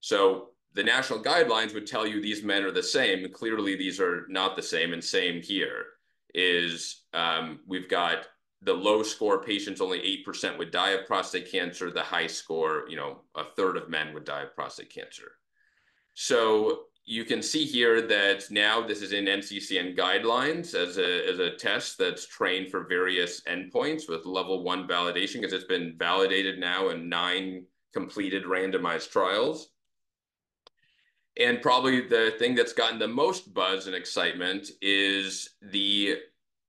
S6: So the national guidelines would tell you these men are the same. Clearly, these are not the same, and same here is um, we've got the low score patients, only 8% would die of prostate cancer. The high score, you know, a third of men would die of prostate cancer. So you can see here that now this is in NCCN guidelines as a, as a test that's trained for various endpoints with level one validation because it's been validated now in nine completed randomized trials. And probably the thing that's gotten the most buzz and excitement is the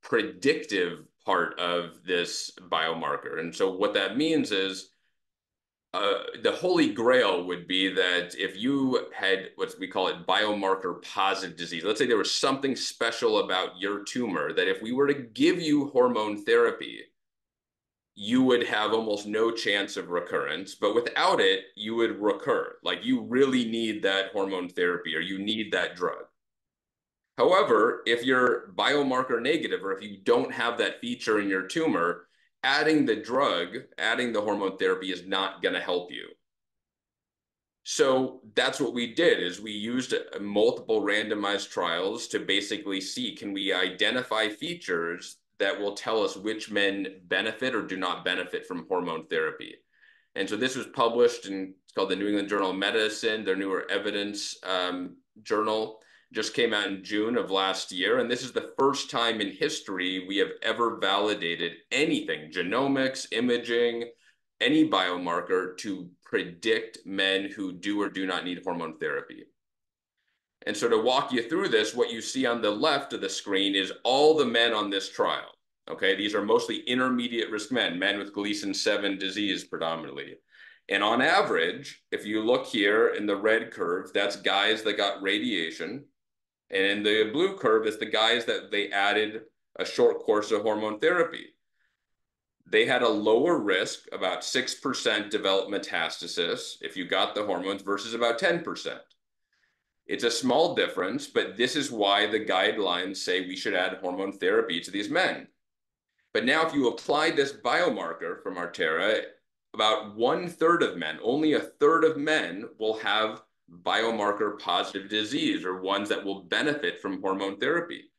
S6: predictive part of this biomarker. And so what that means is uh, the holy grail would be that if you had what we call it biomarker positive disease, let's say there was something special about your tumor that if we were to give you hormone therapy, you would have almost no chance of recurrence. But without it, you would recur. Like you really need that hormone therapy or you need that drug. However, if you're biomarker negative or if you don't have that feature in your tumor, adding the drug, adding the hormone therapy is not going to help you. So that's what we did is we used multiple randomized trials to basically see can we identify features that will tell us which men benefit or do not benefit from hormone therapy. And so this was published in it's called the New England Journal of Medicine, their newer evidence um, journal just came out in June of last year. And this is the first time in history we have ever validated anything, genomics, imaging, any biomarker to predict men who do or do not need hormone therapy. And so to walk you through this, what you see on the left of the screen is all the men on this trial. Okay, these are mostly intermediate risk men, men with Gleason 7 disease predominantly. And on average, if you look here in the red curve, that's guys that got radiation. And the blue curve is the guys that they added a short course of hormone therapy. They had a lower risk, about 6% develop metastasis if you got the hormones versus about 10%. It's a small difference, but this is why the guidelines say we should add hormone therapy to these men. But now if you apply this biomarker from Artera, about one third of men, only a third of men will have biomarker positive disease or ones that will benefit from hormone therapy.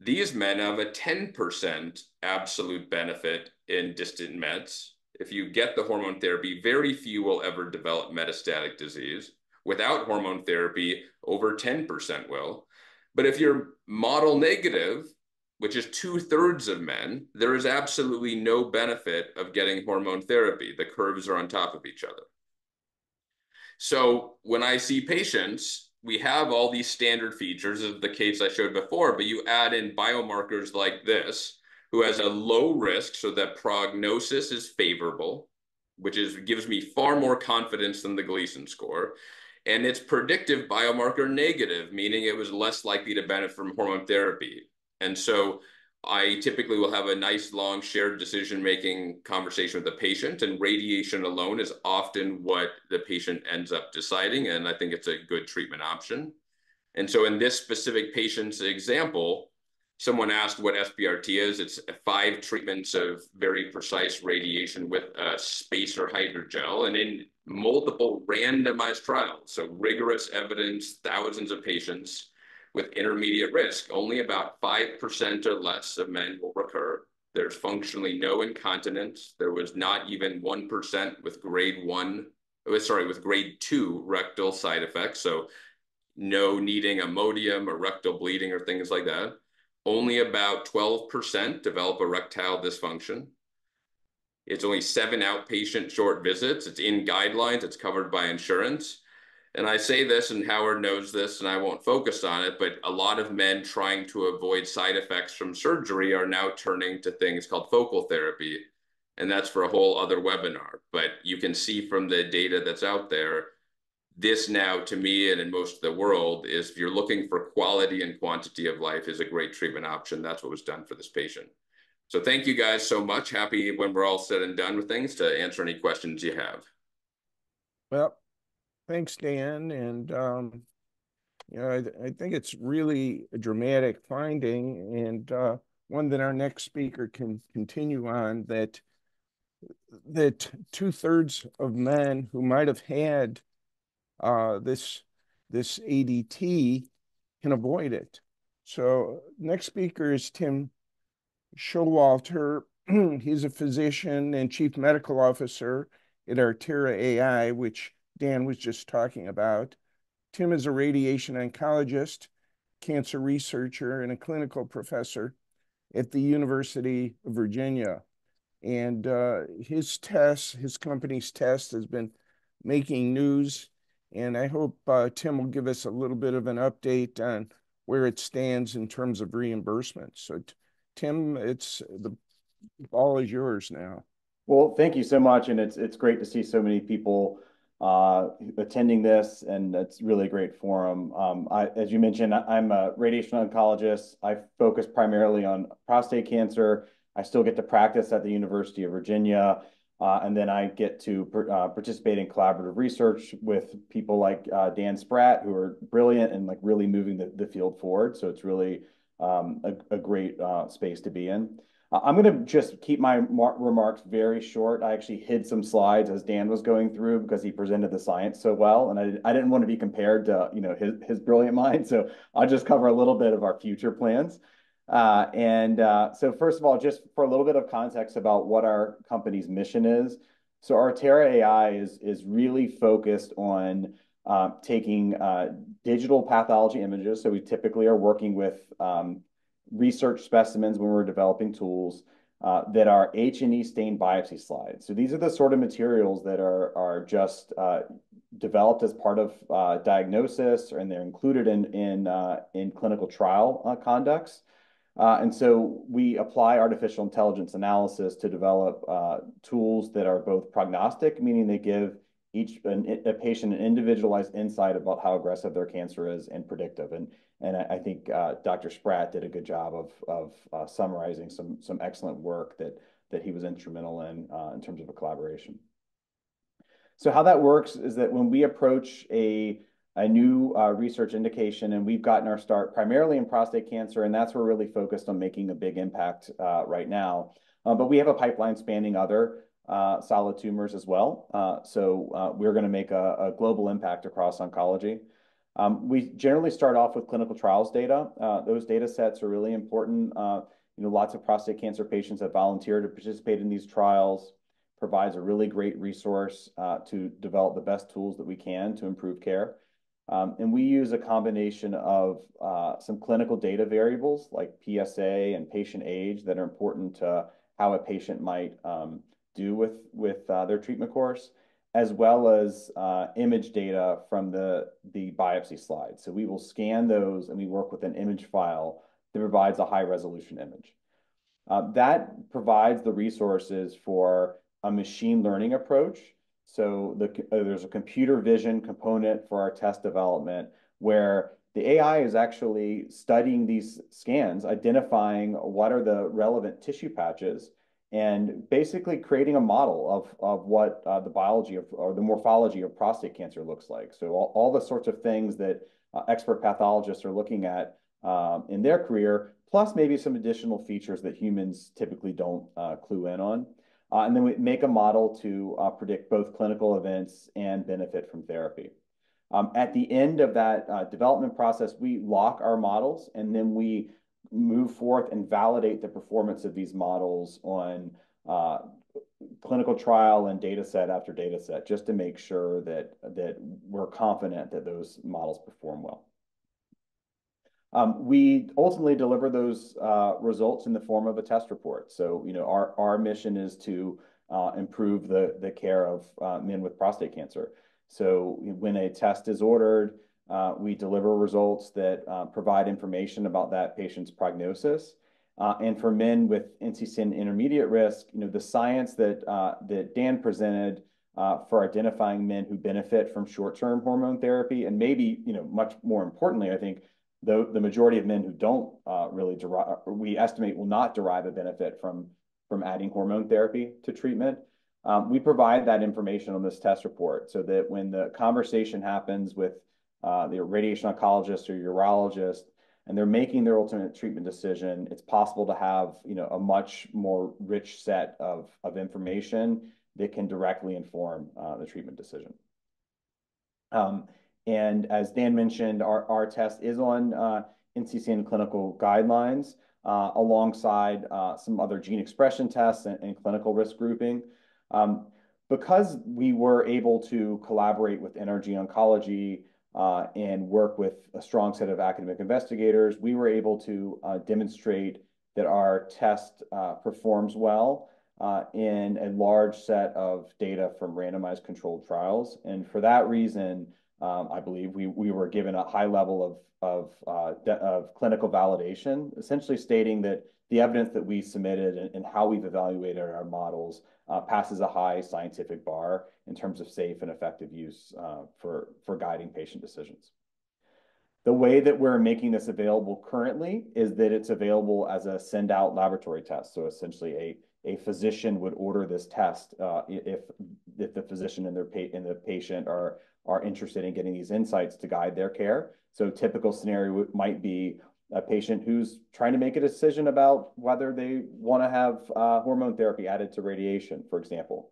S6: These men have a 10% absolute benefit in distant mets. If you get the hormone therapy, very few will ever develop metastatic disease. Without hormone therapy, over 10% will. But if you're model negative, which is two thirds of men, there is absolutely no benefit of getting hormone therapy. The curves are on top of each other. So when I see patients, we have all these standard features of the case I showed before, but you add in biomarkers like this, who has a low risk so that prognosis is favorable, which is gives me far more confidence than the Gleason score. And it's predictive biomarker negative, meaning it was less likely to benefit from hormone therapy. And so I typically will have a nice long shared decision making conversation with the patient, and radiation alone is often what the patient ends up deciding. And I think it's a good treatment option. And so, in this specific patient's example, someone asked what SBRT is. It's five treatments of very precise radiation with a spacer hydrogel, and in multiple randomized trials. So, rigorous evidence, thousands of patients with intermediate risk. Only about 5% or less of men will recur. There's functionally no incontinence. There was not even 1% with grade one, oh, sorry, with grade two rectal side effects. So no needing Imodium or rectal bleeding or things like that. Only about 12% develop erectile dysfunction. It's only seven outpatient short visits. It's in guidelines. It's covered by insurance. And I say this, and Howard knows this, and I won't focus on it, but a lot of men trying to avoid side effects from surgery are now turning to things called focal therapy. And that's for a whole other webinar. But you can see from the data that's out there, this now to me and in most of the world is if you're looking for quality and quantity of life is a great treatment option. That's what was done for this patient. So thank you guys so much. Happy when we're all said and done with things to answer any questions you have.
S3: Well, Thanks, Dan. And, um, you know, I, I think it's really a dramatic finding and uh, one that our next speaker can continue on that that two thirds of men who might have had uh, this this ADT can avoid it. So next speaker is Tim Showalter. He's a physician and chief medical officer at Artera AI, which Dan was just talking about. Tim is a radiation oncologist, cancer researcher, and a clinical professor at the University of Virginia. And uh, his test, his company's test, has been making news. And I hope uh, Tim will give us a little bit of an update on where it stands in terms of reimbursement. So, Tim, it's the ball is yours now.
S7: Well, thank you so much, and it's it's great to see so many people uh, attending this, and it's really a great forum. Um, I, as you mentioned, I'm a radiation oncologist. I focus primarily on prostate cancer. I still get to practice at the University of Virginia, uh, and then I get to uh, participate in collaborative research with people like uh, Dan Spratt, who are brilliant and like really moving the, the field forward. So it's really um, a, a, great uh, space to be in. I'm going to just keep my remarks very short. I actually hid some slides as Dan was going through because he presented the science so well, and I, I didn't want to be compared to you know his his brilliant mind. So I'll just cover a little bit of our future plans. Uh, and uh, so first of all, just for a little bit of context about what our company's mission is. So Artera AI is is really focused on uh, taking uh, digital pathology images. So we typically are working with um, research specimens when we're developing tools uh, that are H&E stained biopsy slides. So these are the sort of materials that are, are just uh, developed as part of uh, diagnosis and they're included in, in, uh, in clinical trial uh, conducts. Uh, and so we apply artificial intelligence analysis to develop tools that are both prognostic, meaning they give each an, a patient an individualized insight about how aggressive their cancer is and predictive. And and I, I think uh, Dr. Spratt did a good job of of uh, summarizing some some excellent work that that he was instrumental in uh, in terms of a collaboration. So how that works is that when we approach a a new uh, research indication, and we've gotten our start primarily in prostate cancer, and that's where we're really focused on making a big impact uh, right now. Uh, but we have a pipeline spanning other uh, solid tumors as well. Uh, so we're going to make a, a, global impact across oncology. Um, we generally start off with clinical trials data. Uh, those data sets are really important. Uh, you know, lots of prostate cancer patients have volunteered to participate in these trials, provides a really great resource uh, to develop the best tools that we can to improve care. Um, and we use a combination of some clinical data variables like PSA and patient age that are important to how a patient might um, do with, with uh, their treatment course, as well as uh, image data from the, the biopsy slide. So we will scan those and we work with an image file that provides a high resolution image. Uh, that provides the resources for a machine learning approach. So the, uh, there's a computer vision component for our test development where the AI is actually studying these scans, identifying what are the relevant tissue patches, and basically creating a model of, of what uh, the biology of, or the morphology of prostate cancer looks like. So all, all the sorts of things that uh, expert pathologists are looking at um, in their career, plus maybe some additional features that humans typically don't uh, clue in on. Uh, and then we make a model to uh, predict both clinical events and benefit from therapy. Um, at the end of that uh, development process, we lock our models and then we move forth and validate the performance of these models on uh, clinical trial and data set after data set, just to make sure that, that we're confident that those models perform well. Um, we ultimately deliver those uh, results in the form of a test report. So, you know, our, our mission is to uh, improve the, the care of uh, men with prostate cancer. So when a test is ordered, uh, we deliver results that uh, provide information about that patient's prognosis. Uh, and for men with NCCN intermediate risk, you know, the science that uh, that Dan presented uh, for identifying men who benefit from short-term hormone therapy, and maybe, you know, much more importantly, I think the, the majority of men who don't uh, really derive, we estimate will not derive a benefit from, from adding hormone therapy to treatment. Um, we provide that information on this test report so that when the conversation happens with uh, the radiation oncologist or urologist, and they're making their ultimate treatment decision, it's possible to have you know a much more rich set of, of information that can directly inform uh, the treatment decision. Um, and as Dan mentioned, our, our test is on uh, NCCN clinical guidelines uh, alongside uh, some other gene expression tests and, and clinical risk grouping. Um, because we were able to collaborate with NRG Oncology uh, and work with a strong set of academic investigators, we were able to uh, demonstrate that our test uh, performs well in a large set of data from randomized controlled trials. And for that reason, um, I believe we, we were given a high level of, of, of clinical validation, essentially stating that the evidence that we submitted and how we've evaluated our models uh, passes a high scientific bar in terms of safe and effective use uh, for for guiding patient decisions. The way that we're making this available currently is that it's available as a send-out laboratory test. So essentially, a a physician would order this test uh, if if the physician and their and the patient are interested in getting these insights to guide their care. So typical scenario might be a patient who's trying to make a decision about whether they want to have uh, hormone therapy added to radiation, for example.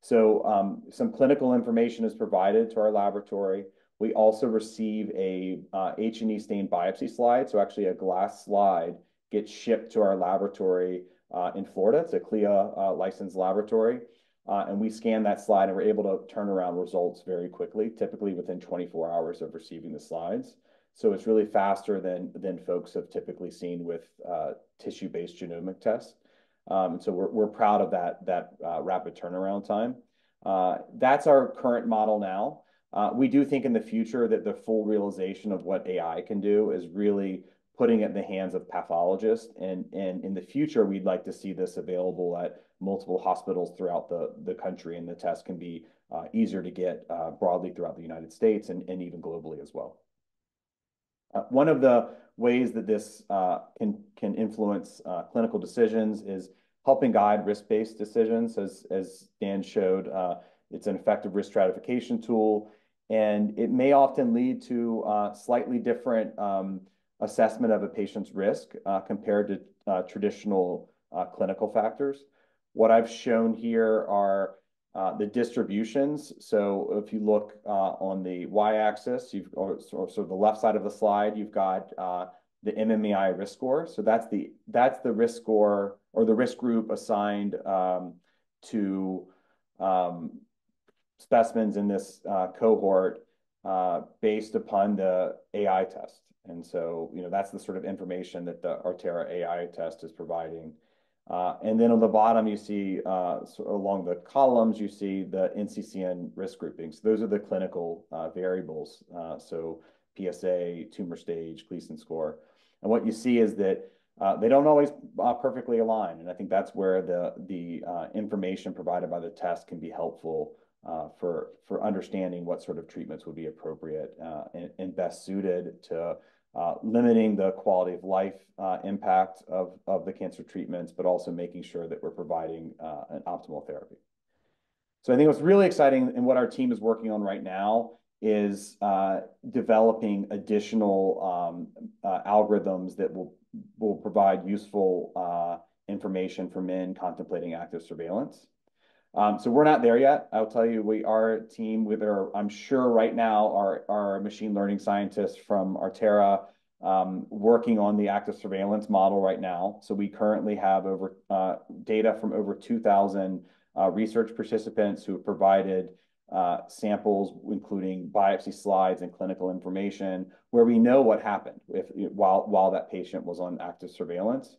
S7: So um, some clinical information is provided to our laboratory. We also receive a uh, H&E stain biopsy slide. So actually, a glass slide gets shipped to our laboratory uh, in Florida. It's a CLIA licensed laboratory. And we scan that slide, and we're able to turn around results very quickly, typically within 24 hours of receiving the slides. So it's really faster than than folks have typically seen with uh, tissue-based genomic tests. Um, so we're we're proud of that that uh, rapid turnaround time. Uh, that's our current model now. We do think in the future that the full realization of what AI can do is really putting it in the hands of pathologists. And and in the future, we'd like to see this available at multiple hospitals throughout the the country, and the test can be easier to get broadly throughout the United States and, and even globally as well. Uh, one of the ways that this uh, can influence uh, clinical decisions is helping guide risk-based decisions. As as Dan showed, it's an effective risk stratification tool, and it may often lead to slightly different um, assessment of a patient's risk compared to traditional clinical factors. What I've shown here are Uh, the distributions. So if you look uh, on the y-axis, you've or sort of the left side of the slide, you've got uh, the MMAI risk score. So that's the that's the risk score or the risk group assigned um, to um, specimens in this cohort based upon the AI test. And so you know, that's the sort of information that the Artera AI test is providing. Uh, and then on the bottom, you see uh, along the columns, you see the NCCN risk groupings. Those are the clinical uh, variables. So PSA, tumor stage, Gleason score. And what you see is that they don't always perfectly align. And I think that's where the information provided by the test can be helpful for understanding what sort of treatments would be appropriate and best suited to Uh, limiting the quality of life uh, impact of of the cancer treatments, but also making sure that we're providing uh, an optimal therapy. So I think what's really exciting and what our team is working on right now is developing additional um, algorithms that will provide useful information for men contemplating active surveillance. Um, so we're not there yet. I'll tell you, we are a team with our, I'm sure right now, our our machine learning scientists from Artera um, working on the active surveillance model right now. So we currently have over uh, data from over 2,000 uh, research participants who have provided uh, samples, including biopsy slides and clinical information, where we know what happened if, while, while that patient was on active surveillance.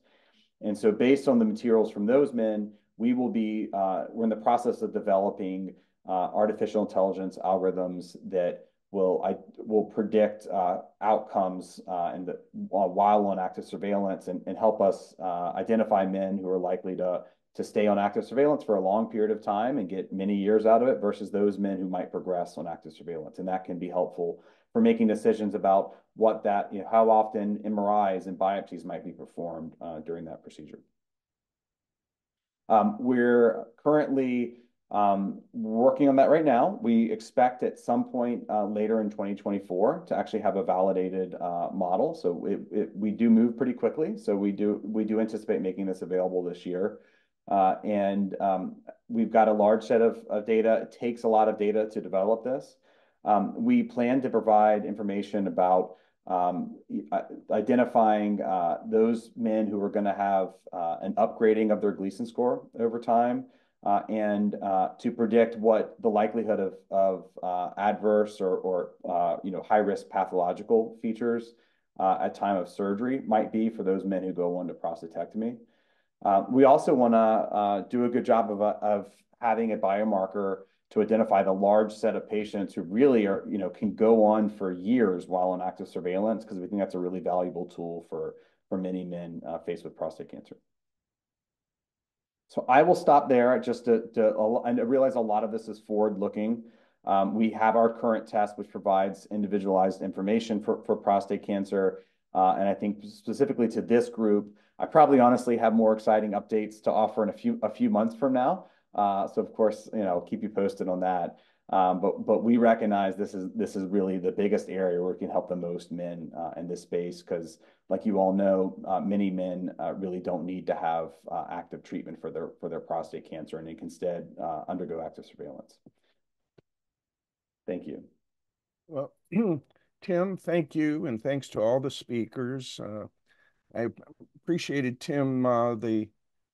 S7: And so based on the materials from those men, Uh, we're in the process of developing uh, artificial intelligence algorithms that will will predict uh, outcomes and while on active surveillance and help us identify men who are likely to to stay on active surveillance for a long period of time and get many years out of it versus those men who might progress on active surveillance. And that can be helpful for making decisions about what that, you know, how often MRIs and biopsies might be performed during that procedure. Um, we're currently um, working on that right now. We expect at some point uh, later in 2024 to actually have a validated uh, model. So we do move pretty quickly. So we do we do anticipate making this available this year. Uh, and um, we've got a large set of data. It takes a lot of data to develop this. We plan to provide information about Um, uh, identifying uh, those men who are going to have uh, an upgrading of their Gleason score over time and to predict what the likelihood of adverse or or you know high-risk pathological features at time of surgery might be for those men who go on to prostatectomy. We also want to do a good job of, of having a biomarker to identify the large set of patients who really are, you know, can go on for years while on active surveillance because we think that's a really valuable tool for for many men uh, faced with prostate cancer. So I will stop there just to, to and I realize a lot of this is forward looking. Um, we have our current test, which provides individualized information for, for prostate cancer. Uh, and I think specifically to this group, I probably honestly have more exciting updates to offer in a few a few months from now. Uh, so of course, you know, keep you posted on that. Um, but but we recognize this is this is really the biggest area where we can help the most men uh, in this space because, like you all know, uh, many men uh, really don't need to have uh, active treatment for their for their prostate cancer, and they can instead undergo active surveillance. Thank you.
S3: Well, Tim, thank you, and thanks to all the speakers. I appreciated Tim the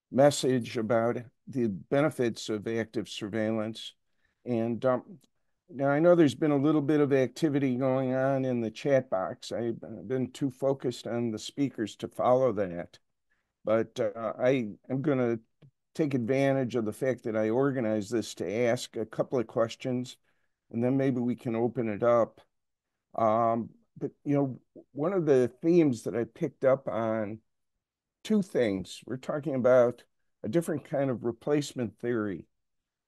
S3: message about the benefits of active surveillance. And um, now I know there's been a little bit of activity going on in the chat box. I've been too focused on the speakers to follow that. But uh, I am going to take advantage of the fact that I organized this to ask a couple of questions, and then maybe we can open it up. Um, but, you know, one of the themes that I picked up on, two things. We're talking about a different kind of replacement theory.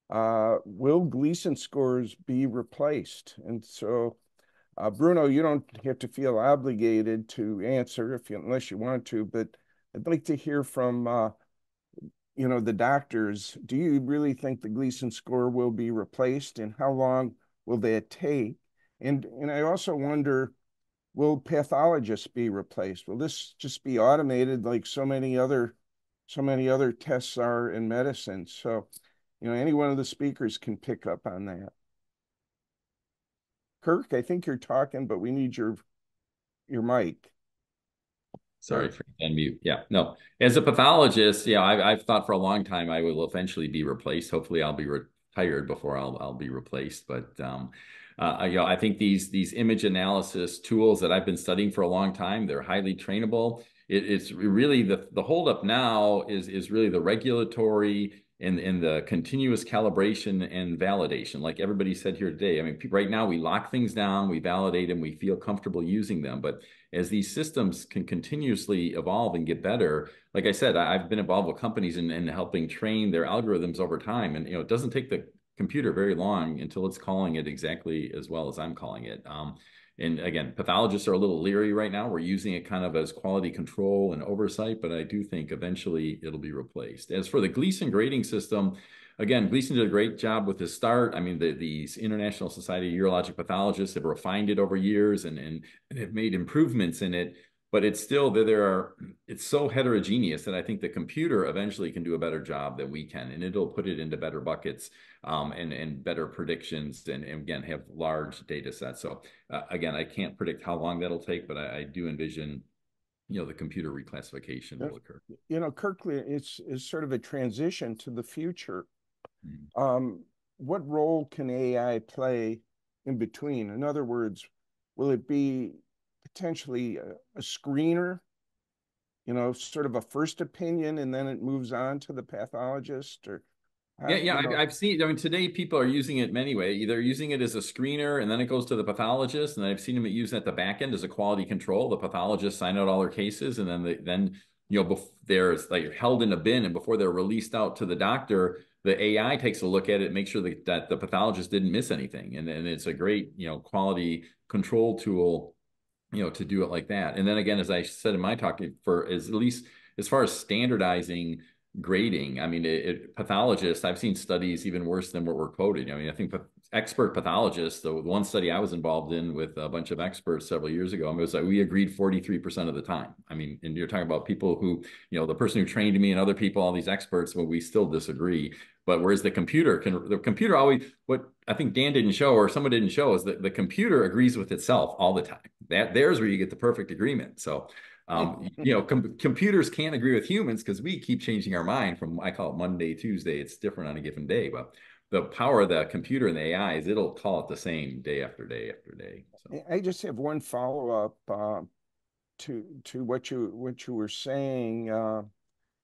S3: Uh, will Gleason scores be replaced? And so, uh, Bruno, you don't have to feel obligated to answer if you, unless you want to, but I'd like to hear from, uh, you know, the doctors. Do you really think the Gleason score will be replaced, and how long will that take? And and I also wonder, will pathologists be replaced? Will this just be automated like so many other so many other tests are in medicine. So, you know, any one of the speakers can pick up on that. Kirk, I think you're talking, but we need your your mic.
S4: Sorry for unmute. Yeah, no. As a pathologist, yeah, I've, I've thought for a long time I will eventually be replaced. Hopefully, I'll be retired before I'll I'll be replaced. But um, uh, you know, I think these these image analysis tools that I've been studying for a long time, they're highly trainable it, it's really the the holdup now is is really the regulatory and, and the continuous calibration and validation, like everybody said here today. I mean, right now we lock things down, we validate them, we feel comfortable using them. But as these systems can continuously evolve and get better, like I said, I've been involved with companies in, in helping train their algorithms over time. And you know, it doesn't take the computer very long until it's calling it exactly as well as I'm calling it. Um, and again, pathologists are a little leery right now. We're using it kind of as quality control and oversight, but I do think eventually it'll be replaced. As for the Gleason grading system, again, Gleason did a great job with his start. I mean, the, these International Society of Urologic Pathologists have refined it over years and, and, and have made improvements in it but it's still that there are it's so heterogeneous that i think the computer eventually can do a better job than we can and it'll put it into better buckets um, and and better predictions and, and, again have large data sets. So uh, again i can't predict how long that'll take but i, I do envision you know the computer reclassification will occur.
S3: You know kirkley it's is sort of a transition to the future. Mm-hmm. um, what role can ai play in between? In other words will it be potentially a, a screener, you know, sort of a first opinion, and then it moves on to the pathologist or uh,
S4: yeah, yeah, I've, I've, seen. I mean, today people are using it many ways. Either using it as a screener, and then it goes to the pathologist, and I've seen them using it at the back end as a quality control. The pathologist sign out all their cases, and then they, then you know they're like held in a bin, and before they're released out to the doctor, the AI takes a look at it, make sure that, that the pathologist didn't miss anything, and and it's a great you know quality control tool you know, to do it like that. And then again, as I said in my talk, for as at least as far as standardizing grading, I mean, it, it, pathologists, I've seen studies even worse than what were quoted. I mean, I think expert pathologists, the one study I was involved in with a bunch of experts several years ago, I mean, it was like we agreed 43% of the time. I mean, and you're talking about people who, you know, the person who trained me and other people, all these experts, but we still disagree. But whereas the computer can, the computer always, what I think Dan didn't show or someone didn't show is that the computer agrees with itself all the time. That there's where you get the perfect agreement. So, um, you know, com computers can't agree with humans because we keep changing our mind from I call it Monday, Tuesday. It's different on a given day, but the power of the computer and the AI is it'll call it the same day after day after day.
S3: So. I just have one follow up uh, to to what you what you were saying uh,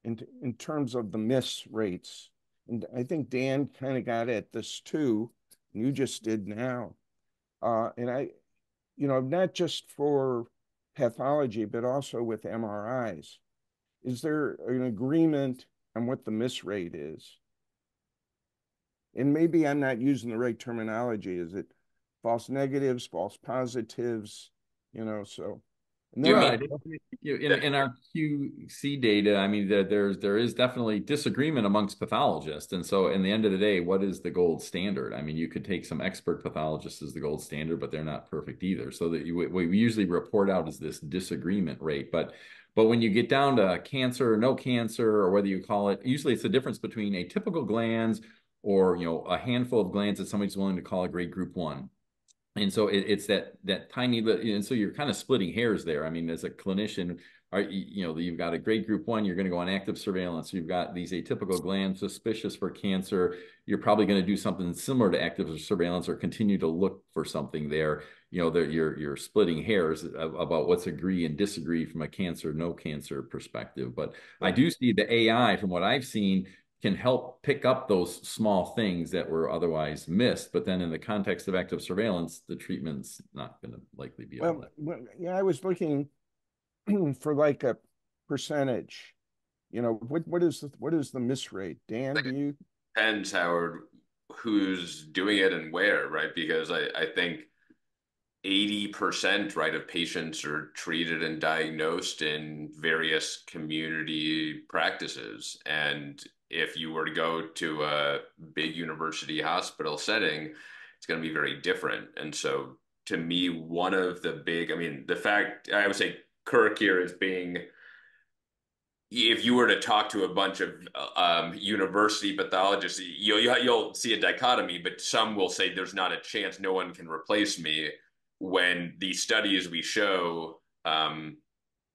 S3: in in terms of the miss rates and I think Dan kind of got at this too, you just did now. Uh, and I, you know, not just for pathology, but also with MRIs. Is there an agreement on what the miss rate is? And maybe I'm not using the right terminology. Is it false negatives, false positives? You know, so.
S4: You mean,
S3: are-
S4: I think, you know, in, in our QC data, I mean, there, there's, there is definitely disagreement amongst pathologists. And so in the end of the day, what is the gold standard? I mean, you could take some expert pathologists as the gold standard, but they're not perfect either. So that you, what we usually report out is this disagreement rate. But, but when you get down to cancer or no cancer, or whether you call it, usually it's the difference between atypical glands or, you know, a handful of glands that somebody's willing to call a grade group one and so it, it's that that tiny little and so you're kind of splitting hairs there. I mean as a clinician are you, you know you've got a grade group one you're going to go on active surveillance. You've got these atypical glands suspicious for cancer. You're probably going to do something similar to active surveillance or continue to look for something there. You know that you're you're splitting hairs about what's agree and disagree from a cancer no cancer perspective. But i do see the ai from what i've seen can help pick up those small things that were otherwise missed. But then in the context of active surveillance, the treatment's not going to likely be able
S3: Well, well, yeah, I was looking for like a percentage. You know, what what is the what is the miss rate? Dan, do you?
S6: Depends, Howard, who's doing it and where, right? Because I, I think 80% right of patients are treated and diagnosed in various community practices and if you were to go to a big university hospital setting it's going to be very different. And so to me one of the big i mean the fact i would say kirk here is being if you were to talk to a bunch of um, university pathologists, you'll, you'll see a dichotomy, but some will say there's not a chance no one can replace me when the studies we show um,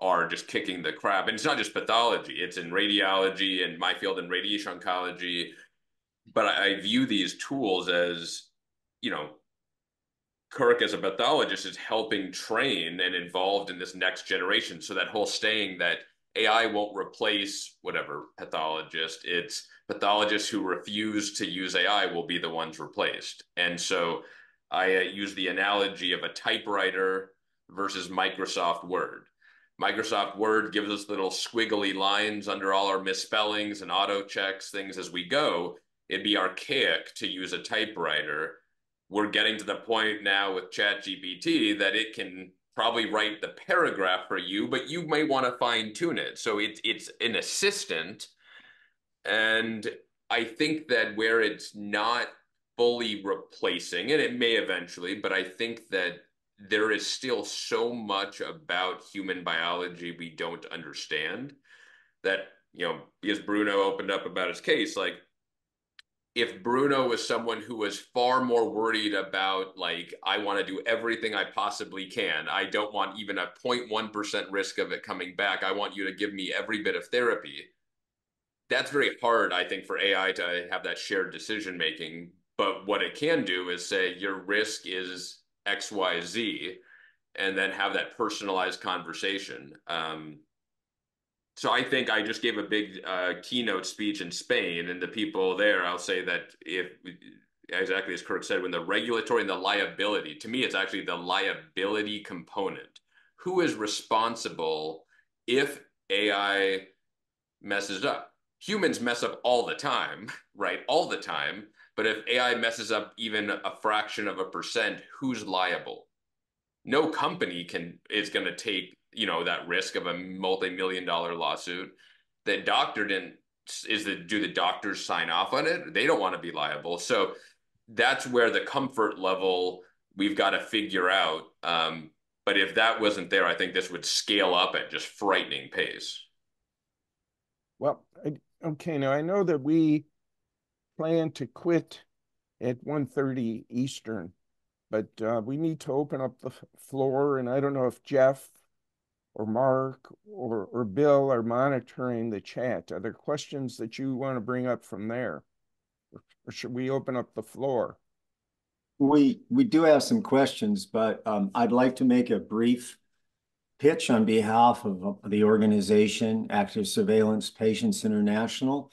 S6: are just kicking the crap. And it's not just pathology, it's in radiology and my field in radiation oncology. But I, I view these tools as, you know, Kirk as a pathologist is helping train and involved in this next generation. So that whole saying that AI won't replace whatever pathologist, it's pathologists who refuse to use AI will be the ones replaced. And so I uh, use the analogy of a typewriter versus Microsoft Word. Microsoft Word gives us little squiggly lines under all our misspellings and auto checks things as we go. It'd be archaic to use a typewriter. We're getting to the point now with ChatGPT that it can probably write the paragraph for you, but you may want to fine tune it. So it's it's an assistant. And I think that where it's not fully replacing, and it may eventually, but I think that there is still so much about human biology we don't understand that, you know, because Bruno opened up about his case, like if Bruno was someone who was far more worried about like I want to do everything I possibly can. I don't want even a 0.1% risk of it coming back. I want you to give me every bit of therapy. That's very hard I think for AI to have that shared decision making, but what it can do is say your risk is XYZ and then have that personalized conversation. Um, so I think I just gave a big uh, keynote speech in Spain, and the people there, I'll say that if exactly as Kirk said, when the regulatory and the liability, to me, it's actually the liability component. Who is responsible if AI messes up? Humans mess up all the time, right? All the time. But if AI messes up even a fraction of a percent, who's liable? No company can is going to take you know that risk of a multi-million dollar lawsuit. That doctor didn't is the do the doctors sign off on it? They don't want to be liable. So that's where the comfort level we've got to figure out um, but if that wasn't there i think this would scale up at just frightening pace.
S3: Well, I, okay, now I know that we plan to quit at 1.30 Eastern, but uh, we need to open up the floor, and I don't know if Jeff or Mark or, or Bill are monitoring the chat. Are there questions that you want to bring up from there? Or, or should we open up the floor?
S8: We we do have some questions, but um, I'd like to make a brief pitch on behalf of the organization, Active Surveillance Patients International.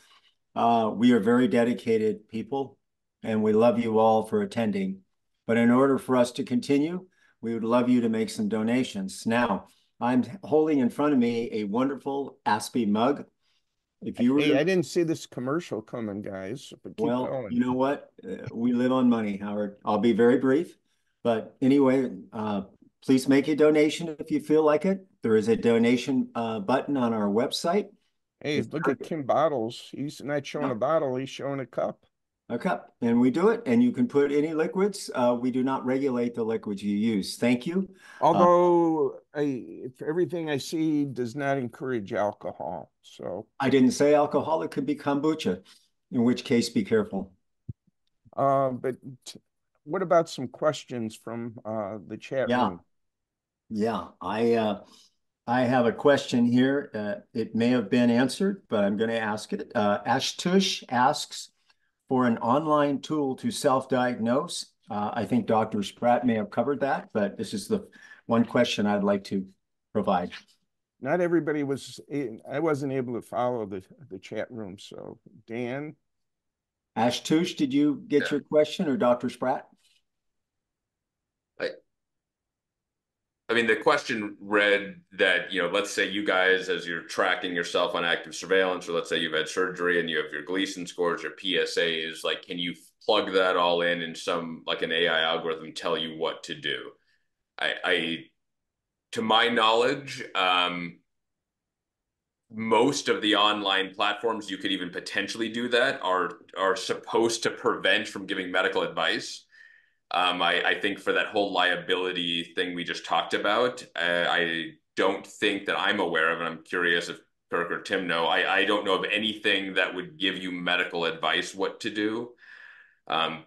S8: Uh, we are very dedicated people, and we love you all for attending. But in order for us to continue, we would love you to make some donations. Now, I'm holding in front of me a wonderful ASPI mug. If you were,
S3: Hey, I didn't see this commercial coming, guys,
S8: well,
S3: going.
S8: you know what? Uh, We live on money, Howard. I'll be very brief. But anyway, uh, please make a donation if you feel like it. There is a donation uh, button on our website.
S3: Hey, look at. Kim Bottles. He's not showing
S8: Yeah.
S3: a bottle, he's showing a cup.
S8: A cup, and we do it, and you can put any liquids. Uh, we do not regulate the liquids you use. Thank you.
S3: Although I, if everything I see does not encourage alcohol, so,
S8: I didn't say alcohol, it could be kombucha, in which case be careful.
S3: uh, but what about some questions from, uh, the chat
S8: Yeah.
S3: room?
S8: Yeah, I, uh, I have a question here. Uh, it may have been answered, but I'm going to ask it. Uh, Ashtush asks for an online tool to self-diagnose. Uh, I think Dr. Spratt may have covered that, but this is the one question I'd like to provide.
S3: Not everybody was, I wasn't able to follow the, the chat room, so Dan,
S8: Ashtush, did you get your question or Dr. Spratt?
S6: I mean, the question read that, you know, let's say you guys, as you're tracking yourself on active surveillance, or let's say you've had surgery and you have your Gleason scores, your PSAs, like, can you plug that all in and some, like an AI algorithm tell you what to do? I, I, to my knowledge, um, most of the online platforms you could even potentially do that are are supposed to prevent from giving medical advice. Um, I, I think for that whole liability thing we just talked about, uh, I don't think that I'm aware of, and I'm curious if Kirk or Tim know. I, I don't know of anything that would give you medical advice what to do. Um,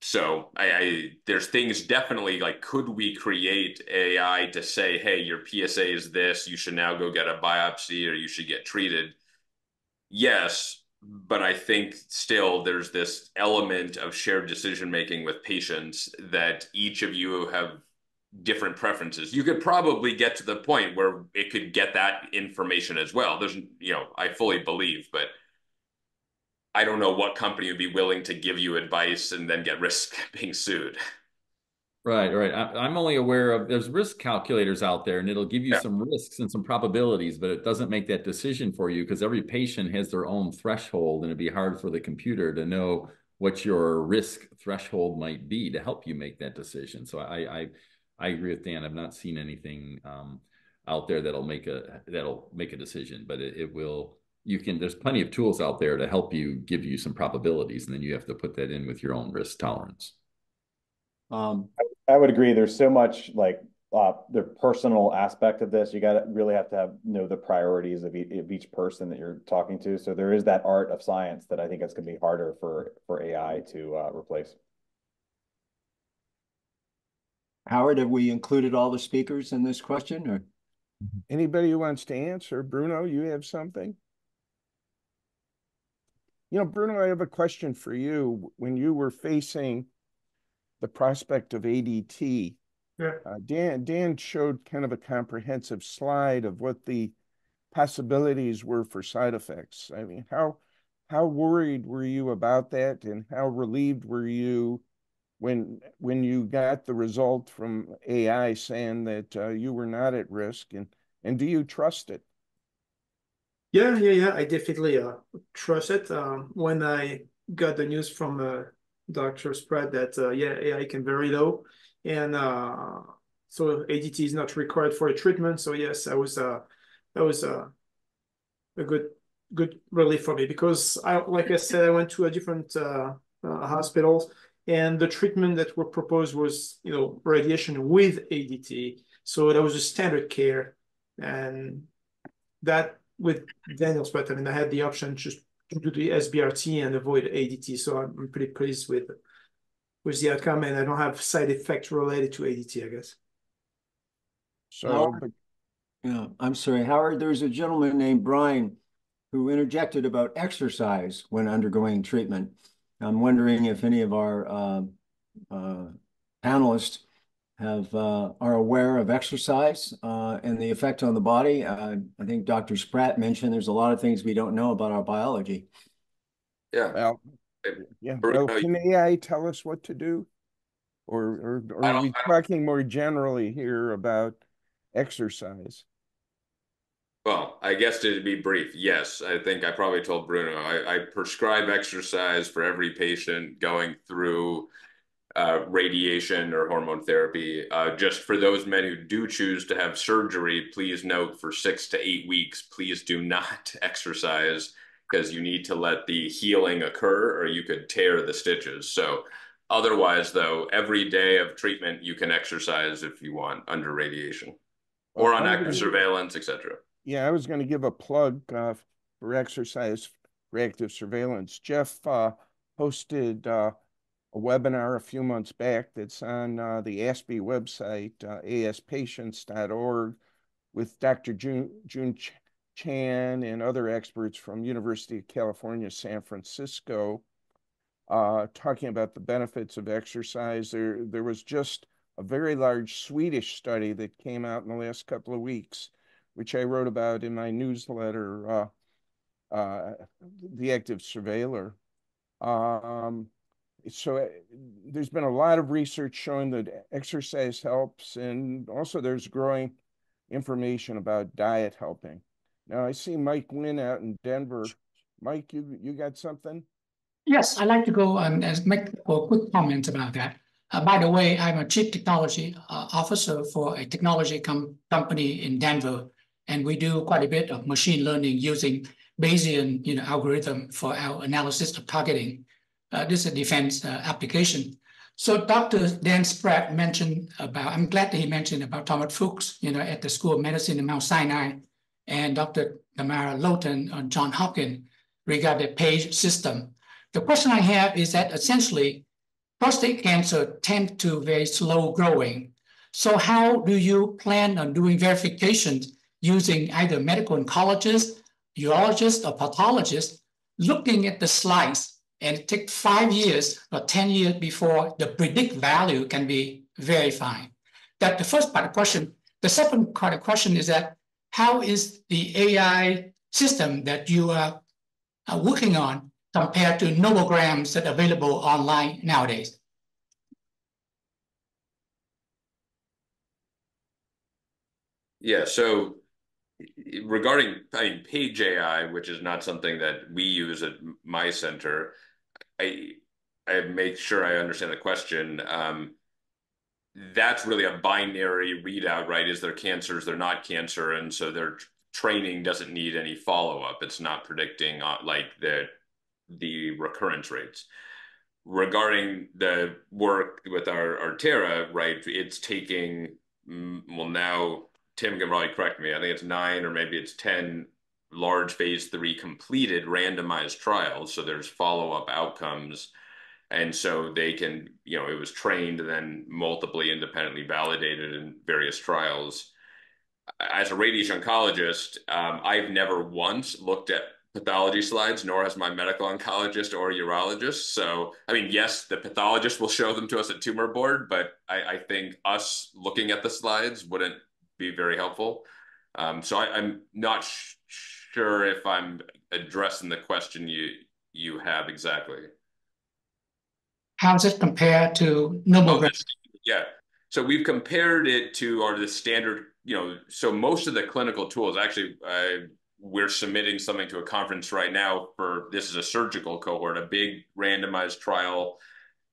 S6: so I, I there's things definitely like could we create AI to say, hey, your PSA is this, you should now go get a biopsy or you should get treated. Yes, but I think still there's this element of shared decision making with patients that each of you have different preferences. You could probably get to the point where it could get that information as well. There's, you know, I fully believe, but I don't know what company would be willing to give you advice and then get risk being sued.
S4: Right, right. I, I'm only aware of there's risk calculators out there, and it'll give you
S6: Yeah.
S4: some risks and some probabilities, but it doesn't make that decision for you because every patient has their own threshold, and it'd be hard for the computer to know what your risk threshold might be to help you make that decision. So I, I, I agree with Dan. I've not seen anything um, out there that'll make a that'll make a decision, but it, it will. You can. There's plenty of tools out there to help you give you some probabilities, and then you have to put that in with your own risk tolerance.
S8: Um,
S7: I would agree. There's so much like uh, the personal aspect of this. You got to really have to have know the priorities of, e of each person that you're talking to. So there is that art of science that I think it's going to be harder for for AI to uh, replace.
S8: Howard, have we included all the speakers in this question or?
S3: anybody who wants to answer, Bruno, you have something? You know, Bruno, I have a question for you. When you were facing the prospect of ADT,
S5: Yeah.
S3: uh, Dan, Dan showed kind of a comprehensive slide of what the possibilities were for side effects. I mean, how, how worried were you about that and how relieved were you when, when you got the result from AI saying that, uh, you were not at risk and, and do you trust it?
S5: Yeah, yeah, yeah. I definitely uh, trust it. Um, when I got the news from uh, Dr. Spratt that uh, yeah, AI can very low, and uh, so ADT is not required for a treatment. So yes, I was uh, that was uh, a good good relief for me because I like I said I went to a different uh, uh, and the treatment that were proposed was you know radiation with ADT. So that was a standard care, and that with Daniel's, but I mean, I had the option just do the SBRT and avoid ADT. So I'm, I'm pretty pleased with with the outcome, and I don't have side effects related to ADT, I guess.
S3: So,
S8: Howard? Yeah, I'm sorry, Howard, there's a gentleman named Brian who interjected about exercise when undergoing treatment. I'm wondering if any of our uh, uh, panelists have uh, are aware of exercise uh, and the effect on the body. Uh, I think Dr. Spratt mentioned there's a lot of things we don't know about our biology.
S6: Yeah.
S3: Well, yeah,
S6: Bruno,
S3: well, can AI tell us what to do? Or, or, or are we
S6: I
S3: talking more generally here about exercise?
S6: Well, I guess to be brief, yes. I think I probably told Bruno I, I prescribe exercise for every patient going through uh, radiation or hormone therapy. Uh, just for those men who do choose to have surgery, please note for six to eight weeks, please do not exercise because you need to let the healing occur or you could tear the stitches. So otherwise, though, every day of treatment, you can exercise if you want under radiation or on active surveillance, etc.
S3: Yeah, I was going to give a plug uh, for exercise reactive surveillance. Jeff uh, hosted uh, a webinar a few months back that's on uh, the ASPI website, uh, aspatients.org, with Dr. June, June Ch Chan and other experts from University of California, San Francisco, uh, talking about the benefits of exercise. There, there was just a very large Swedish study that came out in the last couple of weeks which I wrote about in my newsletter, uh, uh, The Active Surveillor. Um, so uh, there's been a lot of research showing that exercise helps, and also there's growing information about diet helping. Now I see Mike Wynn out in Denver. Mike, you you got something?
S9: Yes, I'd like to go and make a quick comment about that. Uh, by the way, I'm a chief technology uh, officer for a technology com company in Denver and we do quite a bit of machine learning using Bayesian you know, algorithm for our analysis of targeting. Uh, this is a defense uh, application. So Dr. Dan Spratt mentioned about, I'm glad that he mentioned about Thomas Fuchs, you know, at the School of Medicine in Mount Sinai, and Dr. Tamara Lotan on John Hopkins regarding the Paige system. The question I have is that essentially prostate cancer tend to very slow growing. So how do you plan on doing verifications using either medical oncologist, urologist, or pathologist, looking at the slides and it takes five years or 10 years before the predict value can be verified. That the first part of the question. The second part of the question is that how is the AI system that you are, working on compared to nomograms that are available online nowadays?
S6: Yeah, so regarding I mean Paige AI, which is not something that we use at my center, I I make sure I understand the question. Um, that's really a binary readout, right? Is there cancer? Is there not cancer, and so their training doesn't need any follow up. It's not predicting uh, like the the recurrence rates. Regarding the work with our Artera, right? It's taking well now Tim can probably correct me. I think it's nine or maybe it's 10 large phase three completed randomized trials. So there's follow up outcomes. And so they can, you know, it was trained and then multiply independently validated in various trials. As a radiation oncologist, um, I've never once looked at pathology slides, nor has my medical oncologist or urologist. So, I mean, yes, the pathologist will show them to us at tumor board, but I, I think us looking at the slides wouldn't be very helpful. Um, so I, am not sure if I'm addressing the question you you have exactly.
S9: How does it compare to nomograms?
S6: Oh, yeah, so we've compared it to our the standard. You know, so most of the clinical tools actually. Uh, we're submitting something to a conference right now for this is a surgical cohort, a big randomized trial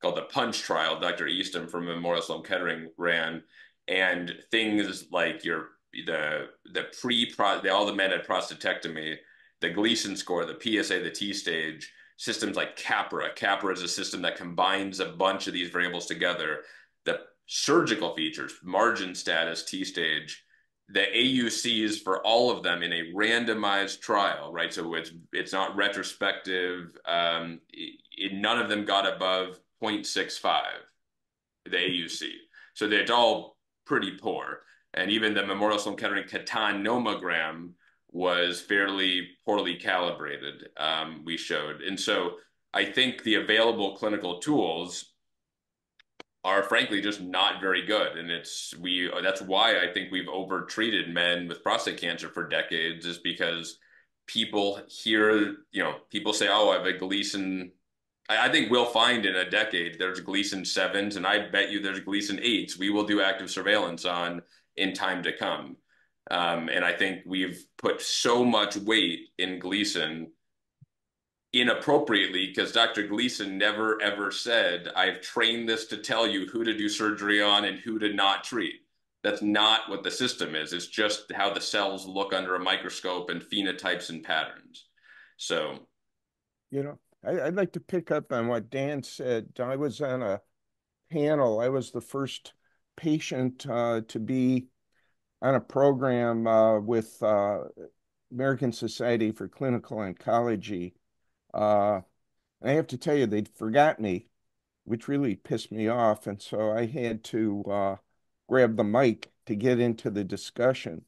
S6: called the Punch trial. Dr. Eastham from Memorial Sloan Kettering ran, and things like your the the pre pro all the men had prostatectomy, the Gleason score, the PSA, the T stage systems like Capra. Capra is a system that combines a bunch of these variables together. The surgical features, margin status, T stage, the AUCs for all of them in a randomized trial, right? So it's it's not retrospective. Um, it, none of them got above 0.65, the AUC. So it's all pretty poor. And even the Memorial Sloan Kettering Kattan nomogram was fairly poorly calibrated, um, we showed. And so I think the available clinical tools are frankly just not very good. And it's, we, that's why I think we've over treated men with prostate cancer for decades is because people hear, you know, people say, oh, I have a Gleason I think we'll find in a decade there's Gleason sevens, and I bet you there's Gleason eights. We will do active surveillance on in time to come. Um, and I think we've put so much weight in Gleason inappropriately because Dr. Gleason never ever said, I've trained this to tell you who to do surgery on and who to not treat. That's not what the system is. It's just how the cells look under a microscope and phenotypes and patterns. So,
S3: you know, I, would like to pick up on what Dan said. I was on a panel. I was the first patient uh, to be on a program uh, with uh, American Society for Clinical Oncology. Uh, I have to tell you, they forgot me, which really pissed me off. And so I had to uh, grab the mic to get into the discussion.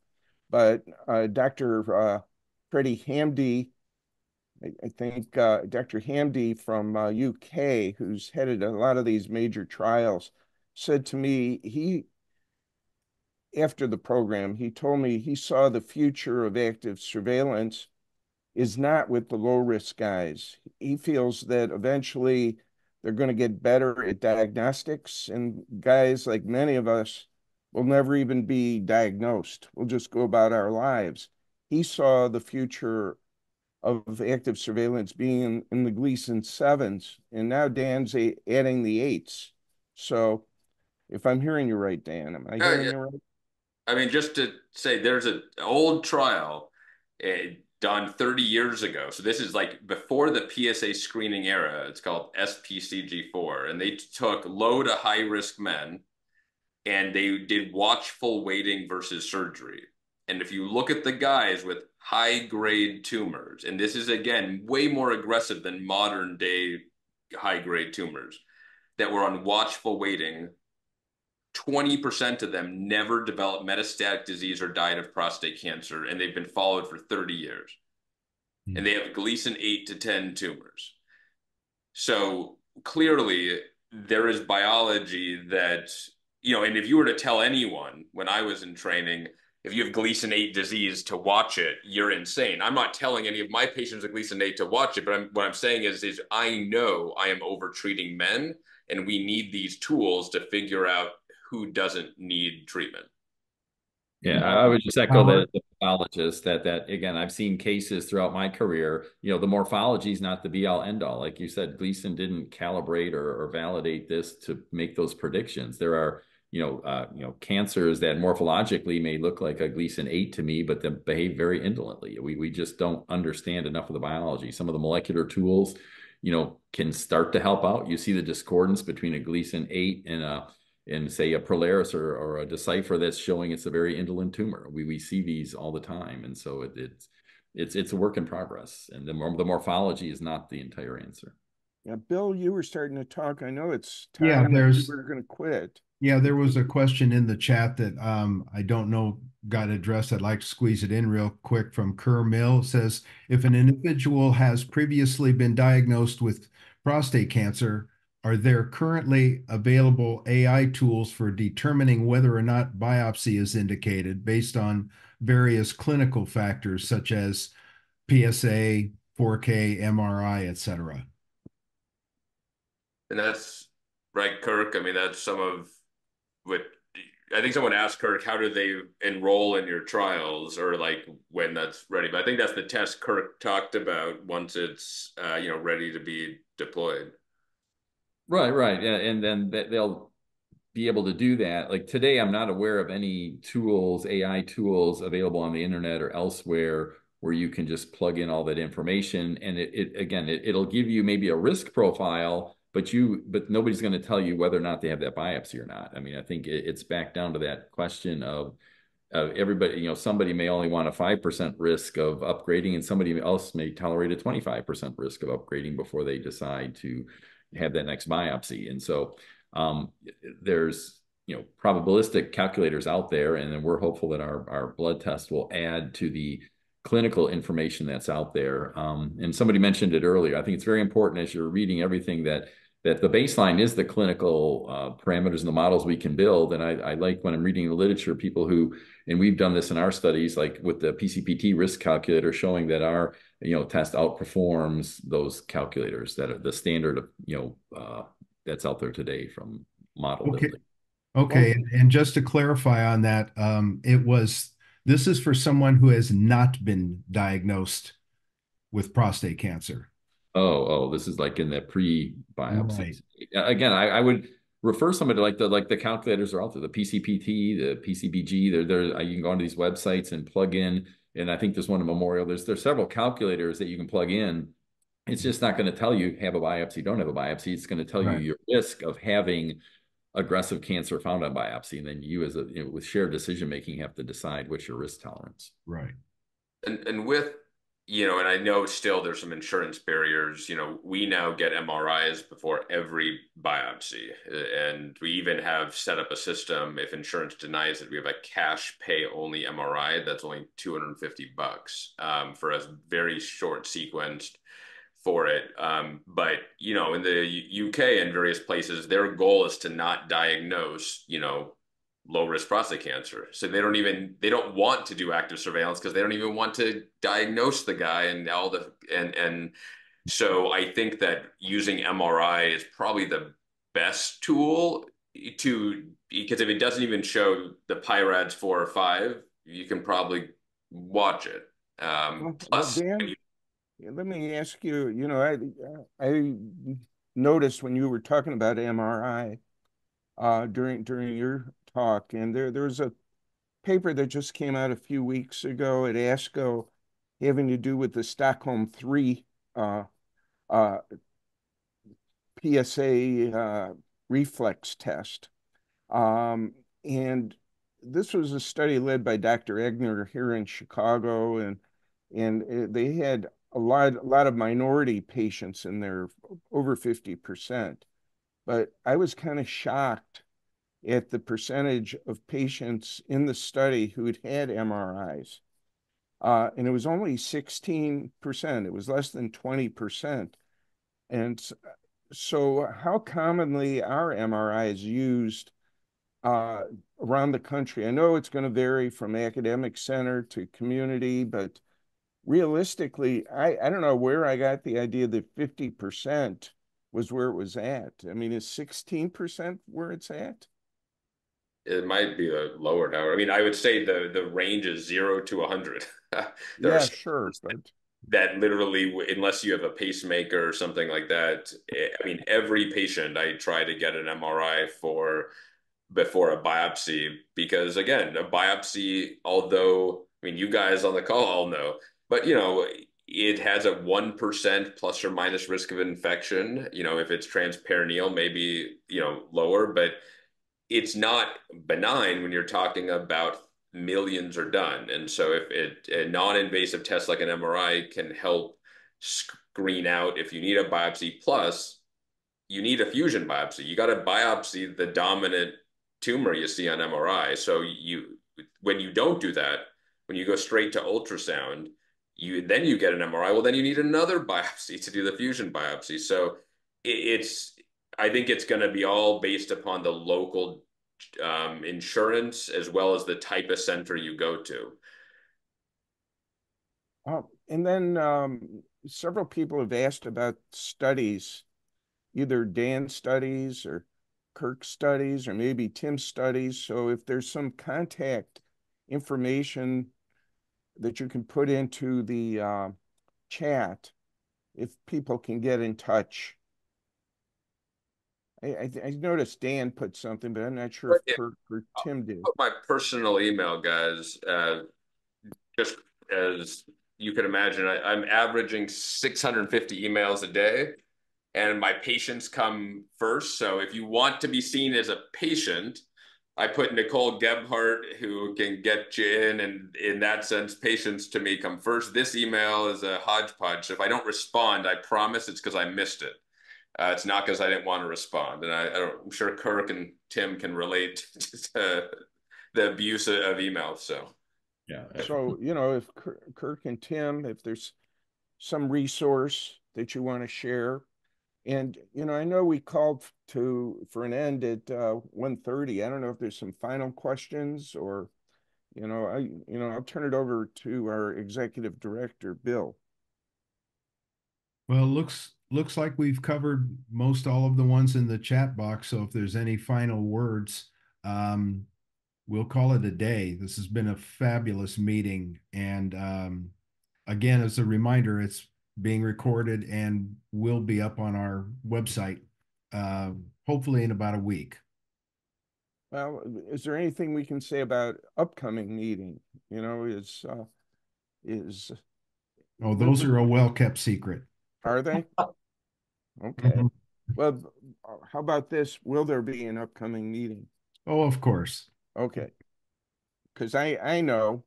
S3: But uh, Dr. Freddie Hamdy, I, think Dr. Hamdy from UK, who's headed a lot of these major trials, said to me he after the program, he told me he saw the future of active surveillance is not with the low risk guys. He feels that eventually they're going to get better at diagnostics, and guys like many of us will never even be diagnosed. We'll just go about our lives. He saw the future of active surveillance being in, the Gleason sevens, and now Dan's a, adding the eights. So, if I'm hearing you right, Dan, am I hearing yeah. you right?
S6: I mean, just to say, there's an old trial uh, done 30 years ago. So this is like before the PSA screening era. It's called SPCG4, and they took low to high risk men, and they did watchful waiting versus surgery. And if you look at the guys with high grade tumors, and this is again way more aggressive than modern day high grade tumors that were on watchful waiting 20% of them never developed metastatic disease or died of prostate cancer, and they've been followed for 30 years. Mm. And they have Gleason 8 to 10 tumors. So clearly, there is biology that, you know, and if you were to tell anyone when I was in training, if you have Gleason 8 disease to watch it, you're insane. I'm not telling any of my patients with Gleason 8 to watch it, but I'm, what I'm saying is, is I know I am over treating men, and we need these tools to figure out who doesn't need treatment.
S4: Yeah, I would just echo the, the pathologist that that again, I've seen cases throughout my career. You know, the morphology is not the be all end all. Like you said, Gleason didn't calibrate or, or validate this to make those predictions. There are you know, uh, you know, cancers that morphologically may look like a Gleason eight to me, but they behave very indolently. We we just don't understand enough of the biology. Some of the molecular tools, you know, can start to help out. You see the discordance between a Gleason eight and a in say a Prolaris or, or a Decipher that's showing it's a very indolent tumor. We we see these all the time, and so it, it's it's it's a work in progress, and the the morphology is not the entire answer.
S3: Yeah, Bill, you were starting to talk. I know it's time.
S1: Yeah, there's
S3: we're going to quit.
S1: Yeah, there was a question in the chat that um, I don't know got addressed. I'd like to squeeze it in real quick from Kerr Mill. It says if an individual has previously been diagnosed with prostate cancer, are there currently available AI tools for determining whether or not biopsy is indicated based on various clinical factors such as PSA, 4K, MRI, et cetera?
S6: And that's right, Kirk. I mean, that's some of what I think someone asked Kirk, how do they enroll in your trials or like when that's ready? But I think that's the test Kirk talked about once it's, uh, you know, ready to be deployed.
S4: Right, right. Yeah, and then they'll be able to do that. Like today, I'm not aware of any tools, AI tools available on the internet or elsewhere where you can just plug in all that information. And it, it again, it, it'll give you maybe a risk profile, but you, but nobody's going to tell you whether or not they have that biopsy or not. I mean, I think it, it's back down to that question of uh, everybody, you know, somebody may only want a 5% risk of upgrading and somebody else may tolerate a 25% risk of upgrading before they decide to have that next biopsy. And so um, there's you know probabilistic calculators out there, and then we're hopeful that our our blood test will add to the clinical information that's out there. Um, and somebody mentioned it earlier. I think it's very important as you're reading everything that that the baseline is the clinical uh, parameters and the models we can build. And I, I, like when I'm reading the literature, people who, and we've done this in our studies, like with the PCPT risk calculator showing that our you know test outperforms those calculators that are the standard of you know uh, that's out there today from model
S1: okay.
S4: building.
S1: Okay, and, and just to clarify on that, um, it was, this is for someone who has not been diagnosed with prostate cancer.
S4: Oh, oh, this is like in the
S1: pre
S4: biopsy. A- Again, I, I would refer somebody to like the like the calculators are out there, the PCPT, the PCBG. They're there. uh, You can go onto these websites and plug in. And I think there's one at Memorial. There's there's several calculators that you can plug in. It's just not going to tell you have a biopsy, don't have a biopsy. It's going to tell
S1: Right.
S4: you your risk of having aggressive cancer found on biopsy, and then you as a you know, with shared decision making have to decide what's your risk tolerance.
S1: Right.
S6: And and with you know, and I know still there's some insurance barriers. You know, we now get MRIs before every biopsy, and we even have set up a system. If insurance denies it, we have a cash pay only MRI that's only 250 bucks um, for a very short sequenced for it. Um, but you know, in the UK and various places, their goal is to not diagnose, you know, low risk prostate cancer. So they don't even they don't want to do active surveillance because they don't even want to diagnose the guy and all the and and so I think that using MRI is probably the best tool to because if it doesn't even show the PIRADS four or five, you can probably watch it. Um,
S3: Well-
S6: plus,
S3: Dan, Let me ask you, you know, I, I noticed when you were talking about MRI uh, during, during your talk, and there, there was a paper that just came out a few weeks ago at ASCO having to do with the Stockholm 3 uh, uh, PSA uh, reflex test. Um, and this was a study led by Dr. Eggener here in Chicago, and and uh, they had a lot, a lot of minority patients in there, over 50%. But I was kind of shocked at the percentage of patients in the study who had had MRIs. Uh, and it was only 16%. It was less than 20%. And so how commonly are MRIs used uh, around the country? I know it's going to vary from academic center to community, but realistically, I, I don't know where I got the idea that 50% was where it was at. I mean, is 16% where it's at?
S6: It might be a lower number. I mean, I would say the the range is zero to a 100. there
S3: Yeah, sure, but
S6: that literally, unless you have a pacemaker or something like that, eh, I mean, every patient I try to get an MRI for before a biopsy because again, a biopsy, although I mean, you guys on the call all know, but you know, it has a 1% plus or minus risk of infection. You know, if it's transperineal, maybe, you know, lower, but it's not benign when you're talking about millions are done. And so if it a non-invasive test like an MRI can help screen out if you need a biopsy plus you need a fusion biopsy. You got to biopsy the dominant tumor you see on MRI. So you when you don't do that, when you go straight to ultrasound, you then you get an MRI. Well, then you need another biopsy to do the fusion biopsy. So it, it's I think it's going to be all based upon the local um, insurance as well as the type of center you go to.
S3: Uh, and then um, several people have asked about studies, either Dan studies or Kirk studies or maybe Tim studies. So if there's some contact information that you can put into the uh, chat, if people can get in touch. I, I, noticed Dan put something, but I'm not sure if or Tim did.
S6: My personal email, guys. Uh, just as you can imagine, I, I'm averaging 650 emails a day, and my patients come first. So if you want to be seen as a patient, I put Nicole Gebhardt, who can get you in, and in that sense, patients to me come first. This email is a hodgepodge. So if I don't respond, I promise it's because I missed it. Uh, it's not because I didn't want to respond, and I, I don't, I'm sure Kirk and Tim can relate to the abuse of, of email. So
S4: Yeah.
S3: So, you know, if Kirk and Tim, if there's some resource that you want to share. And, you know, I know we called to, for an end at uh, 1:30. I don't know if there's some final questions or, you know, I, you know, I'll turn it over to our executive director, Bill.
S1: Well, looks, looks like we've covered most all of the ones in the chat box. So if there's any final words, um, we'll call it a day. This has been a fabulous meeting. And um, again, as a reminder, it's being recorded and will be up on our website uh, hopefully in about a week.
S3: Well, is there anything we can say about upcoming meeting? You know, is, uh, is,
S1: Oh, those are a well-kept secret.
S3: are they? Okay,
S1: Mhm.
S3: well, how about this? Will there be an upcoming meeting?
S1: Oh, of course.
S3: Okay. Cause I, I know,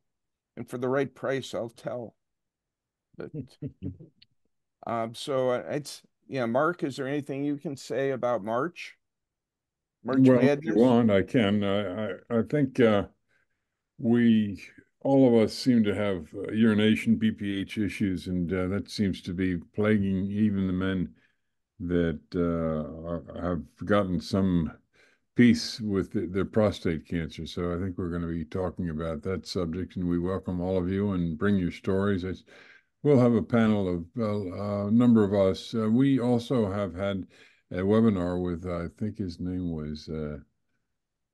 S3: and for the right price, I'll tell. But, um, so uh, it's, yeah, Mark, is there anything you can say about March? March
S2: Well, if you want, I can. I, I, I think, uh, we, all of us seem to have uh, urination BPH issues and, uh, that seems to be plaguing even the men that, uh, have gotten some peace with the- their prostate cancer. So I think we're going to be talking about that subject and we welcome all of you and bring your stories. It's, we'll have a panel of uh, a number of us. Uh, we also have had a webinar with, I think his name was, uh,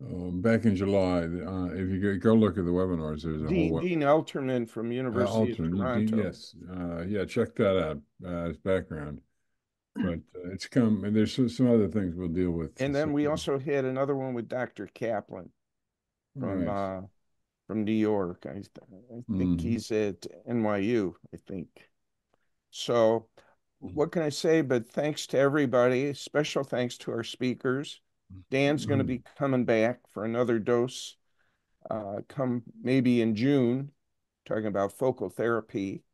S2: um, back in July. Uh, if you go, go look at the webinars, there's a
S3: Dean,
S2: whole. web-
S3: Dean Elterman from
S2: uh,
S3: University of
S2: Elterman,
S3: Toronto.
S2: Yes, uh, yeah, check that out, uh, as background. But uh, it's come, and there's some- some other things we'll deal with.
S3: And then we
S2: so-
S3: also had another one with Dr. Kaplan from, uh, from New York. I, I think
S2: Mhm.
S3: he's at NYU, I think. So what can I say? But thanks to everybody. Special thanks to our speakers. Dan's going to be coming back for another dose. Uh, come maybe in June, talking about focal therapy.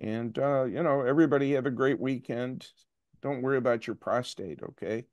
S3: And uh, you know, everybody have a great weekend. Don't worry about your prostate, okay?